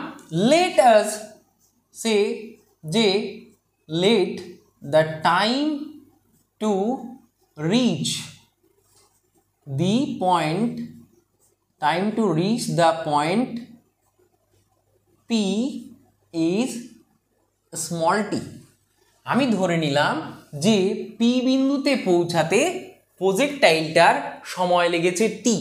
লেট আস সে যে let the time to reach the point, time to reach the point p is small t. আমি ধরে নিলাম যে পি বিন্দুতে পৌঁছাতে প্রজেক্টাইলটার সময় লেগেছে টি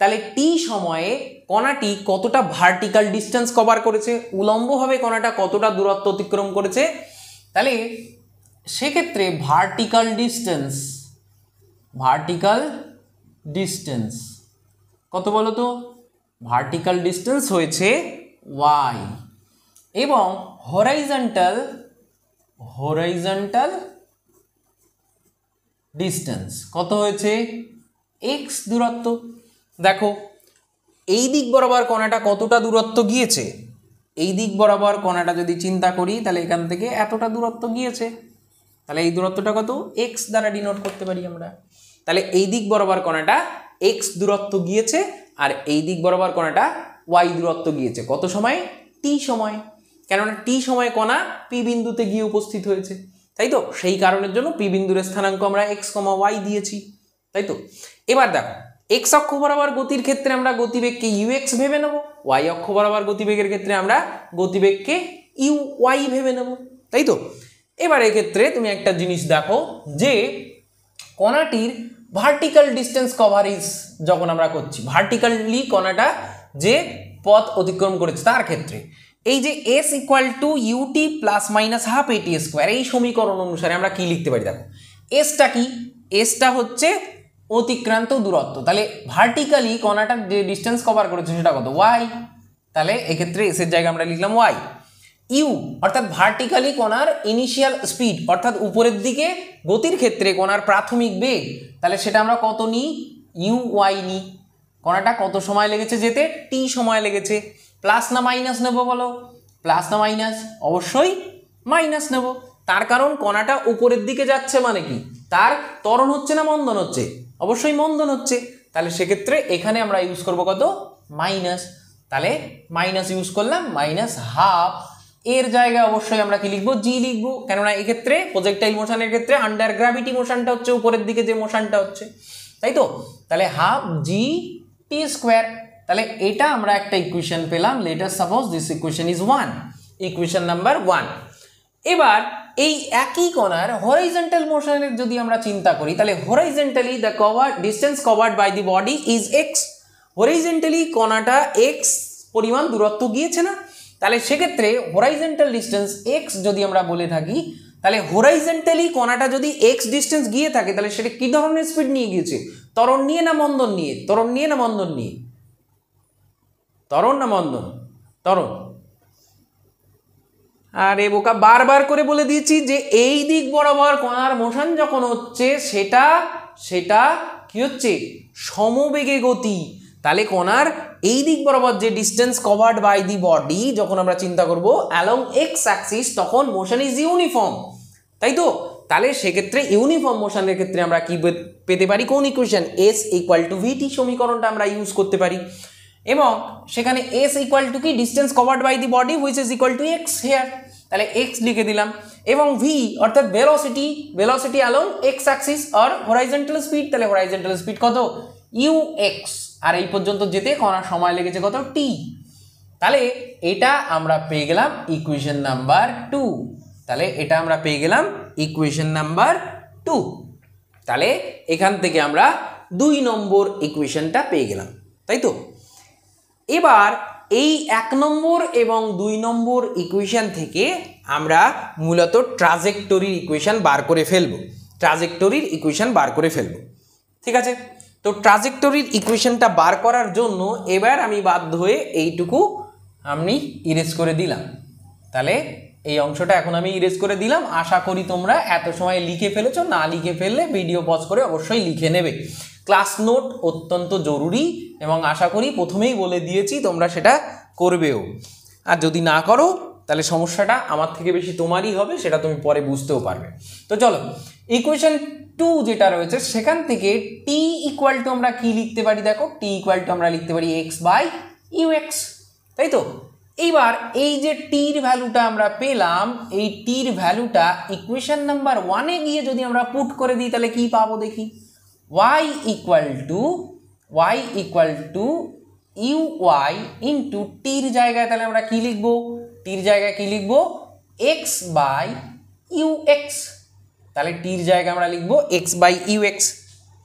তাহলে টি সময়ে কণাটি কতটা ভার্টিক্যাল ডিস্টেন্স কভার করেছে, উলম্বভাবে কণাটা কতটা দূরত্ব অতিক্রম করেছে, তাহলে সেক্ষেত্রে ভার্টিক্যাল ডিস্টেন্স ভার্টিক্যাল ডিস্টেন্স কত বলো তো? ভার্টিক্যাল ডিস্টেন্স হয়েছে ওয়াই এবং হরাইজন্টাল হরাইজন্টাল ডিস্টেন্স কত হয়েছে? এক্স দূরত্ব। দেখো, এই দিক বরাবর কণাটা কতটা দূরত্ব গিয়েছে? এই দিক বরাবর কণাটা যদি চিন্তা করি, তাহলে এখান থেকে এতটা দূরত্ব গিয়েছে। তাহলে এই দূরত্বটা কত? এক্স দ্বারা ডিনোট করতে পারি আমরা। তাহলে এই দিক বরাবর কণাটা এক্স দূরত্ব গিয়েছে আর এই দিক বরাবর কণাটা ওয়াই দূরত্ব গিয়েছে। কত সময়? টি সময়। কেননা টি সময় কণা পি বিন্দুতে গিয়ে উপস্থিত হয়েছে। তাই তো? সেই কারণের জন্য পি বিন্দুর স্থানাঙ্ক আমরা এক্স কমা ওয়াই দিয়েছি। তাই তো? এবার দেখো এক্স অক্ষ বরাবর গতির ক্ষেত্রে আমরা গতিবেগকে ইউ এক্স ভেবে নেব। ওয়াই অক্ষ বরাবর গতিবেগের ক্ষেত্রে আমরা গতিবেগকে ইউ ওয়াই ভেবে নেব। তাই তো? এবার এক্ষেত্রে তুমি একটা জিনিস দেখো যে কণাটির ভার্টিক্যাল ডিস্টেন্স কভারেজ যখন আমরা করছি ভার্টিক্যালি কণাটা যে পথ অতিক্রম করেছে তার ক্ষেত্রে। এই যে s equal to ut plus minus half at square এই সমীকরণ অনুসারে আমরা কি লিখতে পারি দেখো? এসটা কি? এসটা হচ্ছে অতিক্রান্ত দূরত্ব। তাহলে ভার্টিক্যালি কণাটা যে ডিস্টেন্স কভার করেছে সেটা কত? ওয়াই তাহলে এক্ষেত্রে এসের জায়গায় আমরা লিখলাম ওয়াই ইউ, অর্থাৎ ভার্টিক্যালি কণার ইনিশিয়াল স্পিড অর্থাৎ উপরের দিকে গতির ক্ষেত্রে কণার প্রাথমিক বেগ, তাহলে সেটা আমরা কত নিই ইউ ওয়াই নিই কণাটা কত সময় লেগেছে যেতে? টি সময় লেগেছে। প্লাস না মাইনাস নেব বলো? প্লাস না মাইনাস অবশ্যই মাইনাস নেব। তার কারণ কণাটা উপরের দিকে যাচ্ছে মানে কি? তার ত্বরণ হচ্ছে না মন্দন হচ্ছে? অবশ্যই মন্দন হচ্ছে। তাহলে সেক্ষেত্রে এখানে আমরা ইউজ করব কত? মাইনাস তাহলে মাইনাস ইউজ করলাম মাইনাস হাফ এর জায়গায় অবশ্যই আমরা কি লিখব? জি লিখব। কেননা এক্ষেত্রে প্রজেক্টাইল মোশনের ক্ষেত্রে আন্ডার গ্র্যাভিটি মোশনটা হচ্ছে উপরের দিকে যে মোশনটা হচ্ছে। তাই তো? তাহলে হাফ জি টি স্কোয়ার তাহলে এটা আমরা একটা ইকুয়েশন পেলাম। Later suppose this equation is one equation number one এবার এই একই কণার হরাইজেন্টাল মোশনের যদি আমরা চিন্তা করি, তাহলে horizontally the cover distance covered by the body is x horizontally কণাটা x পরিমাণ দূরত্ব গিয়েছে না? তাহলে সেক্ষেত্রে হোরাইজেন্টাল ডিস্টেন্স এক্স যদি আমরা বলে থাকি, তাহলে হোরাইজেন্টালি কণাটা যদি এক্স ডিস্টেন্স গিয়ে থাকে, তাহলে সেটা কী ধরনের স্পিড নিয়ে গিয়েছে? তরণ নিয়ে না মন্দন নিয়ে? ত্বরণ নিয়ে না মন্দন নিয়ে? তরণ না মন্দন? ত্বরণ। আর এ বোকা, বারবার করে বলে দিয়েছি যে এই দিক বরাবর কণার মোশন যখন হচ্ছে, সেটা সেটা কি হচ্ছে? সমবেগে গতি। তাহলে কোনার এই দিক বরাবর যে distance covered by the body যখন আমরা চিন্তা করব অ্যালং এক্স অ্যাক্সিস তখন মোশন ইজ ইউনিফর্ম তাই তো? তাহলে সেক্ষেত্রে ইউনিফর্ম মোশনের ক্ষেত্রে আমরা কি পেতে পারি? কোন equation S equal to V সমীকরণটা আমরা ইউজ করতে পারি। এবং সেখানে এস ইকুয়াল টু কি? Distance covered by the body which is equal to x here তাহলে এক্স লিখে দিলাম। এবং ভি অর্থাৎ velocity velocity along x axis আর হরাইজেন্টাল স্পিড তাহলে হরাইজেন্টাল স্পিড কত? ইউ এক্স আর এই পর্যন্ত যেতে কণার সময় লেগেছে কত? টি তাহলে এটা আমরা পেয়ে গেলাম ইকুয়েশন নাম্বার টু তাহলে এটা আমরা পেয়ে গেলাম ইকুয়েশন নাম্বার টু তাহলে এখান থেকে আমরা দুই নম্বর ইকুয়েশনটা পেয়ে গেলাম, তাই তো? এবার এই এক নম্বর এবং দুই নম্বর ইকুয়েশন থেকে আমরা মূলত ট্রাজেক্টরির ইকুয়েশন বার করে ফেলব। ট্রাজেক্টরির ইকুয়েশন বার করে ফেলব। ঠিক আছে? তো ট্রাজেক্টরির ইকুয়েশনটা বার করার জন্য এবার আমি বাধ্য হয়ে এইটুকু আমি ইরেজ করে দিলাম। তাহলে এই অংশটা এখন আমি ইরেজ করে দিলাম। আশা করি তোমরা এত সময় লিখে ফেলেছো, না লিখে ফেললে ভিডিও পজ করে অবশ্যই লিখে নেবে। ক্লাস নোট অত্যন্ত জরুরি এবং আশা করি প্রথমেই বলে দিয়েছি তোমরা সেটা করবেও। আর যদি না করো, তাহলে সমস্যাটা আমার থেকে বেশি তোমারই হবে, সেটা তুমি পরে বুঝতেও পারবে। তো চলো ইকুয়েশন টু যেটা রয়েছে, সেখান থেকে টি ইকুয়াল টু আমরা কি লিখতে পারি দেখো? টি ইকুয়াল টু আমরা লিখতে পারি এক্স বাই ইউ এক্স তাই তো? এইবার এই যে টির ভ্যালুটা আমরা পেলাম, এই টির ভ্যালুটা ইকুয়েশন নাম্বার ওয়ানে গিয়ে যদি আমরা পুট করে দিই, তাহলে কি পাবো দেখি? Y equal to y equal to u y into টির জায়গায় তাহলে আমরা কি লিখব? টির জায়গায় কি লিখব? এক্স বাই ইউ এক্স তাহলে টির জায়গায় আমরা লিখব এক্স বাই ইউ এক্স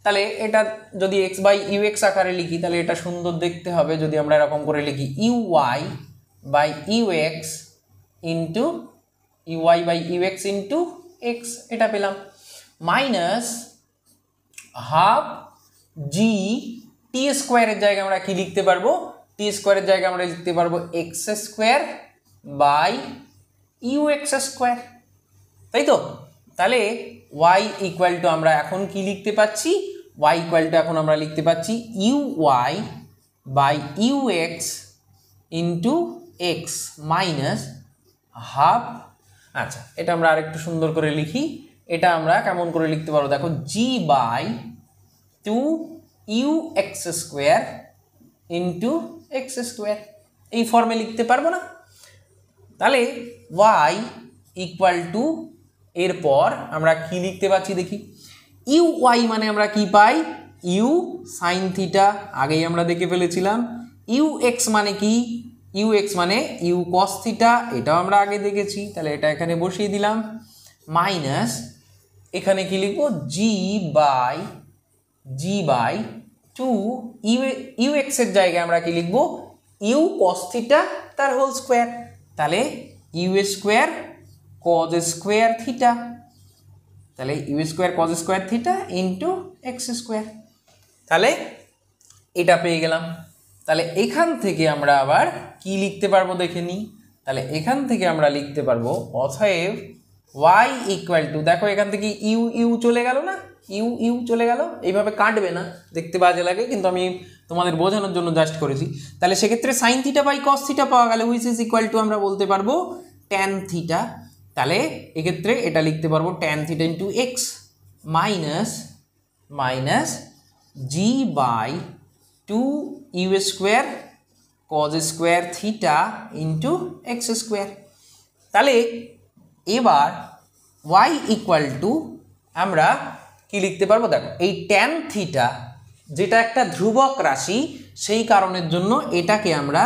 তাহলে এটা যদি এক্স বাই ইউ এক্স আকারে লিখি, তাহলে এটা সুন্দর দেখতে হবে যদি আমরা এরকম করে লিখি। U y by u x into u y by u x into x এটা পেলাম। মাইনাস হাফ জি টি স্কোয়ারের জায়গায় আমরা কি লিখতে পারব? টি স্কোয়ারের জায়গায় আমরা লিখতে পারব x square by u x square তাই তো? তাহলে ওয়াই ইকুয়াল টু আমরা এখন কি লিখতে পাচ্ছি? ওয়াই ইকুয়াল টু এখন আমরা লিখতে পাচ্ছি u y by u x into x minus half আচ্ছা এটা আমরা আরেকটু সুন্দর করে লিখি। এটা আমরা কেমন করে লিখতে পারব? দেখো g by two u x square into x square এই ফর্মে লিখতে পারব না? তাহলে ওয়াই ইকুয়াল টু এরপর আমরা কি লিখতে পাচ্ছি দেখি? ইউ ওয়াই মানে আমরা কি পাই? ইউ সাইন থিটা আগেই আমরা দেখে ফেলেছিলাম। ইউ এক্স মানে কি? ইউ এক্স মানে ইউ কস থিটা এটাও আমরা আগে দেখেছি। তাহলে এটা এখানে বসিয়ে দিলাম। মাইনাস এখানে কি লিখব? G by g by two u u এক্সের জায়গায় আমরা কি লিখব? ইউ কস থিটা তার হোল স্কোয়ার তাহলে u square cos square theta তাহলে u square cos square theta into x square তাহলে এটা পেয়ে গেলাম। তাহলে এখান থেকে আমরা আবার কি লিখতে পারব দেখে নিই তাহলে এখান থেকে আমরা লিখতে পারব অতএব ওয়াই ইকুয়াল টু দেখো এখান থেকে ইউ ইউ চলে গেল না? ইউ ইউ চলে গেল। এইভাবে কাটবে না। দেখতে বাজে লাগে, কিন্তু আমি তোমাদের বোঝানোর জন্য জাস্ট করেছি। তাহলে সেক্ষেত্রে sine theta by cos theta পাওয়া গেলে হুইচ ইজ ইকুয়াল টু আমরা বলতে পারব ট্যান থিটা তাহলে এক্ষেত্রে এটা লিখতে পারব tan theta into x minus minus g by two u square cos square theta into x square তাহলে এবার ওয়াই ইকুয়াল টু আমরা কি লিখতে পারব? দেখো, এই ট্যান থিটা যেটা একটা ধ্রুবক রাশি, সেই কারণের জন্য এটাকে আমরা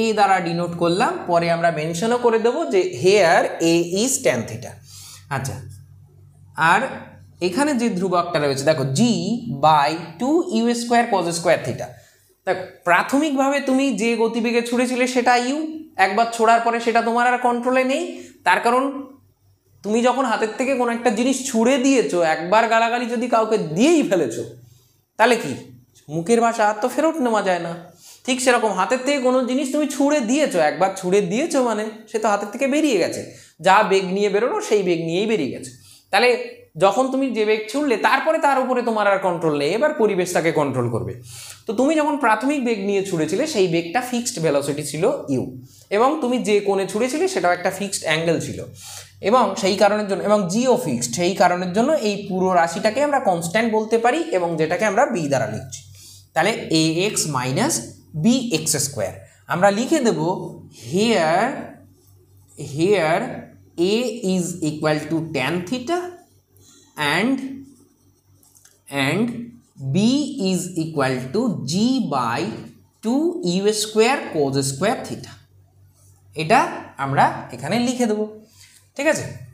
এ দ্বারা ডিনোট করলাম, পরে আমরা মেনশনও করে দেবো যে here a is tan theta আচ্ছা আর এখানে যে ধ্রুবকটা রয়েছে, দেখো g by two u square cos square theta দেখো, প্রাথমিকভাবে তুমি যে গতিবেগে ছুড়েছিলে সেটা ইউ একবার ছোড়ার পরে সেটা তোমার আর কন্ট্রোলে নেই। তার কারণ, তুমি যখন হাতের থেকে কোনো একটা জিনিস ছুঁড়ে দিয়েছ, একবার গালাগালি যদি কাউকে দিয়েই ফেলেছো, তাহলে কি? মুখের ভাষা আর তো ফেরত নেওয়া যায় না। ঠিক সেরকম হাতের থেকে কোনো জিনিস তুমি ছুঁড়ে দিয়েছ, একবার ছুঁড়ে দিয়েছ মানে সে তো হাতের থেকে বেরিয়ে গেছে। যা বেগ নিয়ে বেরোনো সেই বেগ নিয়েই বেরিয়ে গেছে। তাহলে যখন তুমি যে বেগ ছুড়লে, তারপরে তার উপরে তোমার আর কন্ট্রোল নেই, এবার পরিবেশটাকে কন্ট্রোল করবে। তো তুমি যখন প্রাথমিক বেগ নিয়ে ছুঁড়েছিলে, সেই বেগটা ফিক্সড ভেলোসিটি ছিল ইউ এবং তুমি যে কোণে ছুঁড়েছিলে, সেটাও একটা ফিক্সড অ্যাঙ্গেল ছিল। এবং সেই কারণের জন্য, এবং জিও ফিক্সড সেই কারণের জন্য এই পুরো রাশিটাকে আমরা কনস্ট্যান্ট বলতে পারি এবং যেটাকে আমরা বি দ্বারা লিখছি। তাহলে a x minus b x square আমরা লিখে দেব here here a is equal to tan theta and and b is equal to g by two u square cos square theta এটা আমরা এখানে লিখে দেবো। ঠিক আছে?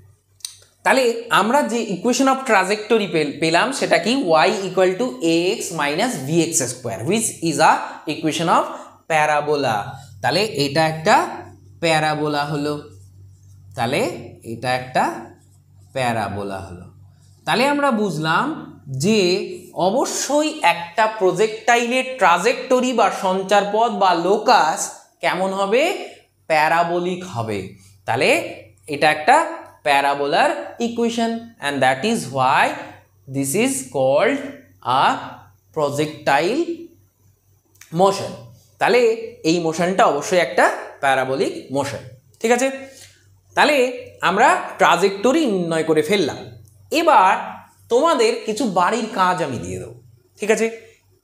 তাহলে আমরা যে ইকুয়েশন অফ ট্রাজেক্টরি পেলাম, সেটা কি? Y equal to a x minus b x square which is a equation of parabola তাহলে এটা একটা প্যারাবোলা হলো। তাহলে এটা একটা প্যারাবোলা হলো। তাহলে আমরা বুঝলাম যে অবশ্যই একটা প্রজেক্টাইলের ট্রাজেক্টরি বা সঞ্চারপথ বা লোকাস কেমন হবে? প্যারাবোলিক হবে। তাহলে এটা একটা প্যারাবোলার equation and that is why this is called a projectile motion তাহলে এই মোশনটা অবশ্যই একটা প্যারাবোলিক মোশন ঠিক আছে? তাহলে আমরা ট্রাজেক্টরি নির্ণয় করে ফেললাম। এবার তোমাদের কিছু বাড়ির কাজ আমি দিয়ে দেবো। ঠিক আছে?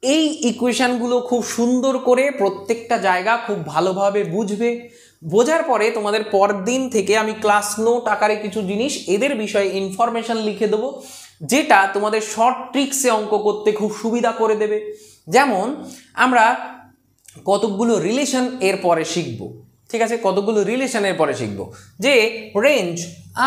এই ইকুয়েশানগুলো খুব সুন্দর করে প্রত্যেকটা জায়গা খুব ভালোভাবে বুঝবে। বোঝার পরে তোমাদের পরদিন থেকে আমি ক্লাস নোট আকারে কিছু জিনিস, এদের বিষয়ে ইনফরমেশন লিখে দেবো, যেটা তোমাদের শর্ট ট্রিক্সে অঙ্ক করতে খুব সুবিধা করে দেবে। যেমন, আমরা কতকগুলো রিলেশন এর পরে শিখব, ঠিক আছে? কতগুলো রিলেশনের পরে শিখব, যে রেঞ্জ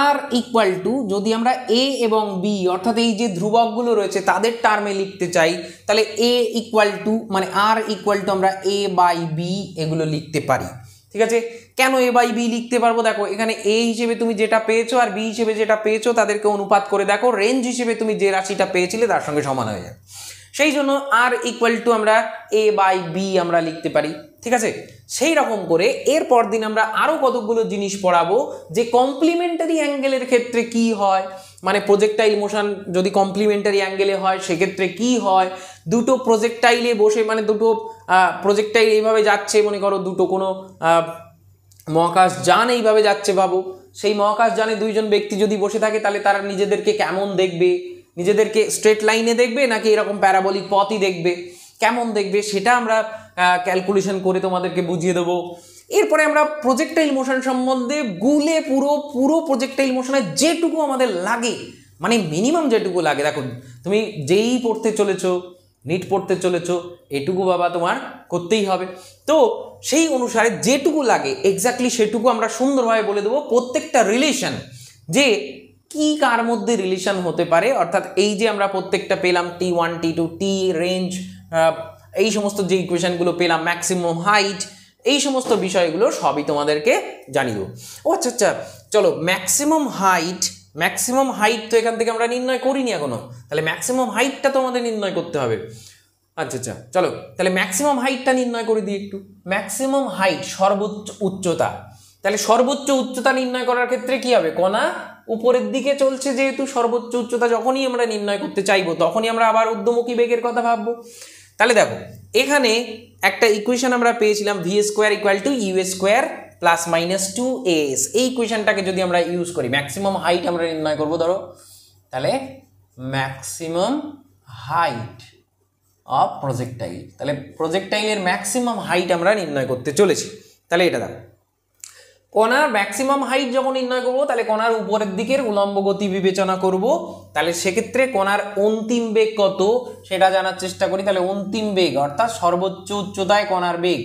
আর ইকুয়াল টু যদি আমরা এ এবং বি অর্থাৎ এই যে ধ্রুবকগুলো রয়েছে, তাদের টার্মে লিখতে চাই, তাহলে এ ইকুয়াল টু মানে আর ইকুয়াল টু আমরা এ বাই বি এগুলো লিখতে পারি। ঠিক আছে? কেন এ বাই বি লিখতে পারব? দেখো, এখানে এ হিসেবে তুমি যেটা পেয়েছ আর বি হিসেবে যেটা পেয়েছ, তাদেরকে অনুপাত করে দেখো। রেঞ্জ হিসেবে তুমি যে রাশিটা পেয়েছিলে, তার সঙ্গে সমান হয়ে যায় সেই জন্য আর ইকুয়াল টু আমরা এ বাই বি আমরা লিখতে পারি। ঠিক আছে? সেই রকম করে এর পর দিন আমরা আরও কতগুলো জিনিস পড়াবো যে কমপ্লিমেন্টারি অ্যাঙ্গেলের ক্ষেত্রে কি হয়? মানে প্রজেক্টাইল মোশন যদি কমপ্লিমেন্টারি অ্যাঙ্গেলে হয়, সেক্ষেত্রে কি হয়? দুটো প্রজেক্টাইলে বসে মানে দুটো প্রজেক্টাইল এইভাবে যাচ্ছে, মনে করো দুটো কোনো মহাকাশ যান এইভাবে যাচ্ছে ভাবো। সেই মহাকাশ যানে দুইজন ব্যক্তি যদি বসে থাকে, তাহলে তারা নিজেদেরকে কেমন দেখবে? নিজেদেরকে স্ট্রেট লাইনে দেখবে, নাকি এরকম প্যারাবলিক পথই দেখবে? কেমন দেখবে? সেটা আমরা ক্যালকুলেশন করে তোমাদেরকে বুঝিয়ে দেবো। এরপরে আমরা প্রজেক্টাইল মোশন সম্বন্ধে গুলে পুরো পুরো প্রজেক্টাইল মোশনের যেটুকু আমাদের লাগে মানে মিনিমাম যেটুকু লাগে দেখো তুমি যেই পড়তে চলেছো নিট পড়তে চলেছো, এটুকু বাবা তোমার করতেই হবে। তো সেই অনুসারে যেটুকু লাগে এক্স্যাক্টলি সেটুকু আমরা সুন্দরভাবে বলে দেবো প্রত্যেকটা রিলেশন যে কি কার মধ্যে রিলেশন হতে পারে। অর্থাৎ এই যে আমরা প্রত্যেকটা পেলাম t one t two t range এই সমস্ত যে ইকুয়েশানগুলো পেলাম ম্যাক্সিমাম হাইট এই সমস্ত বিষয়গুলো সবই তোমাদেরকে জানিয়ে দেবো। ও আচ্ছা আচ্ছা চলো ম্যাক্সিমাম হাইট ম্যাক্সিমাম হাইট তো এখান থেকে আমরা নির্ণয় করিনি এখনও। তাহলে ম্যাক্সিমাম হাইটটা তো আমাদের নির্ণয় করতে হবে। আচ্ছা আচ্ছা চলো, তাহলে ম্যাক্সিমাম হাইটটা নির্ণয় করে দিই একটু। ম্যাক্সিমাম হাইট সর্বোচ্চ উচ্চতা। তাহলে সর্বোচ্চ উচ্চতা নির্ণয় করার ক্ষেত্রে কি হবে? কণা উপরের দিকে চলছে যেহেতু, সর্বোচ্চ উচ্চতা যখনই আমরা নির্ণয় করতে চাইব, তখনই আমরা আবার ঊর্ধ্বমুখী বেগের কথা ভাববো। তাহলে দেখো, এখানে একটা ইকুয়েশন আমরা পেয়েছিলাম v square equal to u square plus minus two s এই ইকুয়েশনটাকে যদি আমরা ইউজ করি ম্যাক্সিমাম হাইট আমরা নির্ণয় করব, ধরো। তাহলে ম্যাক্সিমাম হাইট অফ প্রজেক্টাইল তাহলে প্রজেক্টাইলের ম্যাক্সিমাম হাইট আমরা নির্ণয় করতে চলেছি। তাহলে এটা দেখো কণার ম্যাক্সিমাম হাইট যখন নির্ণয় করব, তাহলে কণার উপরের দিকের উলম্ব গতি বিবেচনা করব। তাহলে সেক্ষেত্রে কণার অন্তিম বেগ কত? সেটা জানার চেষ্টা করি। তাহলে অন্তিম বেগ, অর্থাৎ সর্বোচ্চ উচ্চতায় কণার বেগ।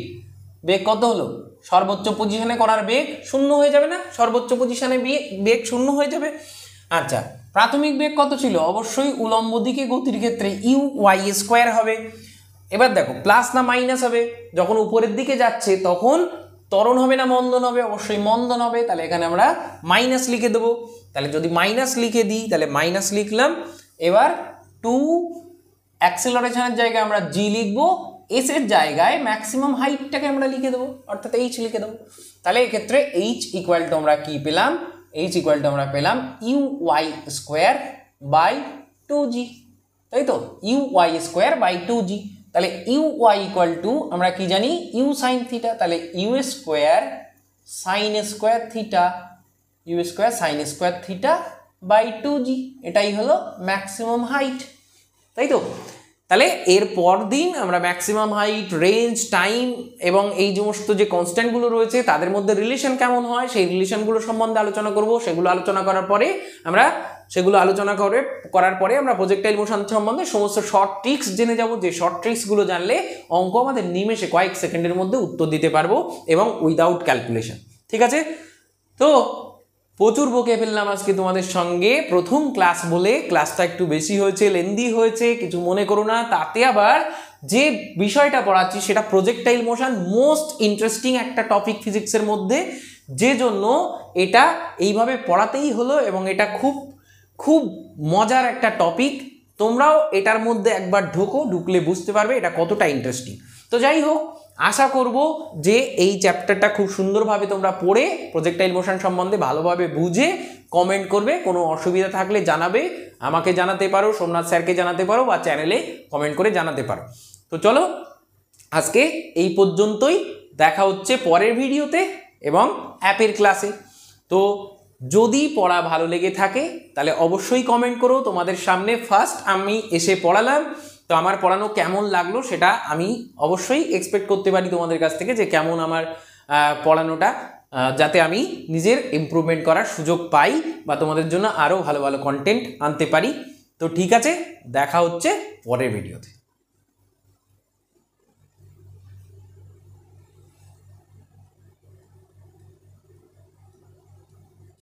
বেগ কত হলো? সর্বোচ্চ পজিশনে কণার বেগ শূন্য হয়ে যাবে না? সর্বোচ্চ পজিশনে বেগ শূন্য হয়ে যাবে? আচ্ছা প্রাথমিক বেগ কত ছিল? অবশ্যই উলম্ব দিকে গতির ক্ষেত্রে ইউ ওয়াই স্কোয়ার হবে। এবার দেখো প্লাস না মাইনাস হবে? যখন উপরের দিকে যাচ্ছে, তখন ত্বরণ হবে না, মন্দন হবে? অবশ্যই মন্দন হবে। তাহলে এখানে আমরা মাইনাস লিখে দেবো। তাহলে যদি মাইনাস লিখে দিই, তাহলে মাইনাস লিখলাম। এবার টু অ্যাক্সেলারেশনের জায়গায় আমরা জি লিখব। এস এর জায়গায় ম্যাক্সিমাম হাইটটাকে আমরা লিখে দেবো। অর্থাৎ এইচ লিখে দেবো। তাহলে এক্ষেত্রে এইচ ইকুয়াল টু আমরা কী পেলাম? এইচ ইকুয়াল টু আমরা পেলাম u y square by two g তাই তো? U y square by two g তাহলে ইউ ওয়াই ইকুয়াল টু আমরা কি জানি? ইউ সাইন থিটা তাহলে u square sine square theta u square sine square theta by two g এটাই হলো ম্যাক্সিমাম হাইট তাই তো? তাহলে এর পর দিন আমরা ম্যাক্সিমাম হাইট রেঞ্জ টাইম এবং এই সমস্ত যে কনস্ট্যান্টগুলো রয়েছে, তাদের মধ্যে রিলেশন কেমন হয়? সেই রিলেশনগুলো সম্বন্ধে আলোচনা করব। সেগুলো আলোচনা করার পরে আমরা সেগুলো আলোচনা করে, করার পরে আমরা প্রজেক্টাইল মোশন সম্বন্ধে সমস্ত শর্ট ট্রিক্স জেনে যাব। যে শর্ট ট্রিক্সগুলো জানলে অঙ্ক আমাদের নিমেষে কয়েক সেকেন্ডের মধ্যে উত্তর দিতে পারব এবং উইদাউট ক্যালকুলেশন ঠিক আছে? তো প্রচুর বকে ফেললাম আজকে তোমাদের সঙ্গে। প্রথম ক্লাস বলে ক্লাসটা একটু বেশি হয়েছে লেন্দি হয়েছে, কিছু মনে করো না। তাতে আবার যে বিষয়টা পড়াচ্ছি সেটা প্রজেক্টাইল মোশন মোস্ট ইন্টারেস্টিং একটা টপিক ফিজিক্সের মধ্যে। যে জন্য এটা এইভাবে পড়াতেই হলো এবং এটা খুব খুব মজার একটা টপিক তোমরাও এটার মধ্যে একবার ঢোকো, ঢুকলে বুঝতে পারবে এটা কতটা ইন্টারেস্টিং তো যাই হোক, আশা করব যে এই চ্যাপ্টারটা খুব সুন্দরভাবে তোমরা পড়ে প্রজেক্টাইল মোশন সম্বন্ধে ভালোভাবে বুঝে কমেন্ট করবে। কোনো অসুবিধা থাকলে জানাবে, আমাকে জানাতে পারো, সোমনাথ স্যারকে জানাতে পারো বা চ্যানেলে কমেন্ট করে জানাতে পারো। তো চলো, আজকে এই পর্যন্তই। দেখা হচ্ছে পরের ভিডিওতে এবং অ্যাপের ক্লাসে তো যদি পড়া ভালো লেগে থাকে, তাহলে অবশ্যই কমেন্ট করো। তোমাদের সামনে ফার্স্ট আমি এসে পড়ালাম। তো আমার পড়ানো কেমন লাগল সেটা আমি অবশ্যই এক্সপেক্ট করতে পারি তোমাদের কাছ থেকে যে কেমন আমার পড়ানোটা যাতে আমি নিজের ইমপ্রুভমেন্ট করার সুযোগ পাই বা তোমাদের জন্য আরও ভালো ভালো কন্টেন্ট আনতে পারি। তো ঠিক আছে, দেখা হচ্ছে পরের ভিডিওতে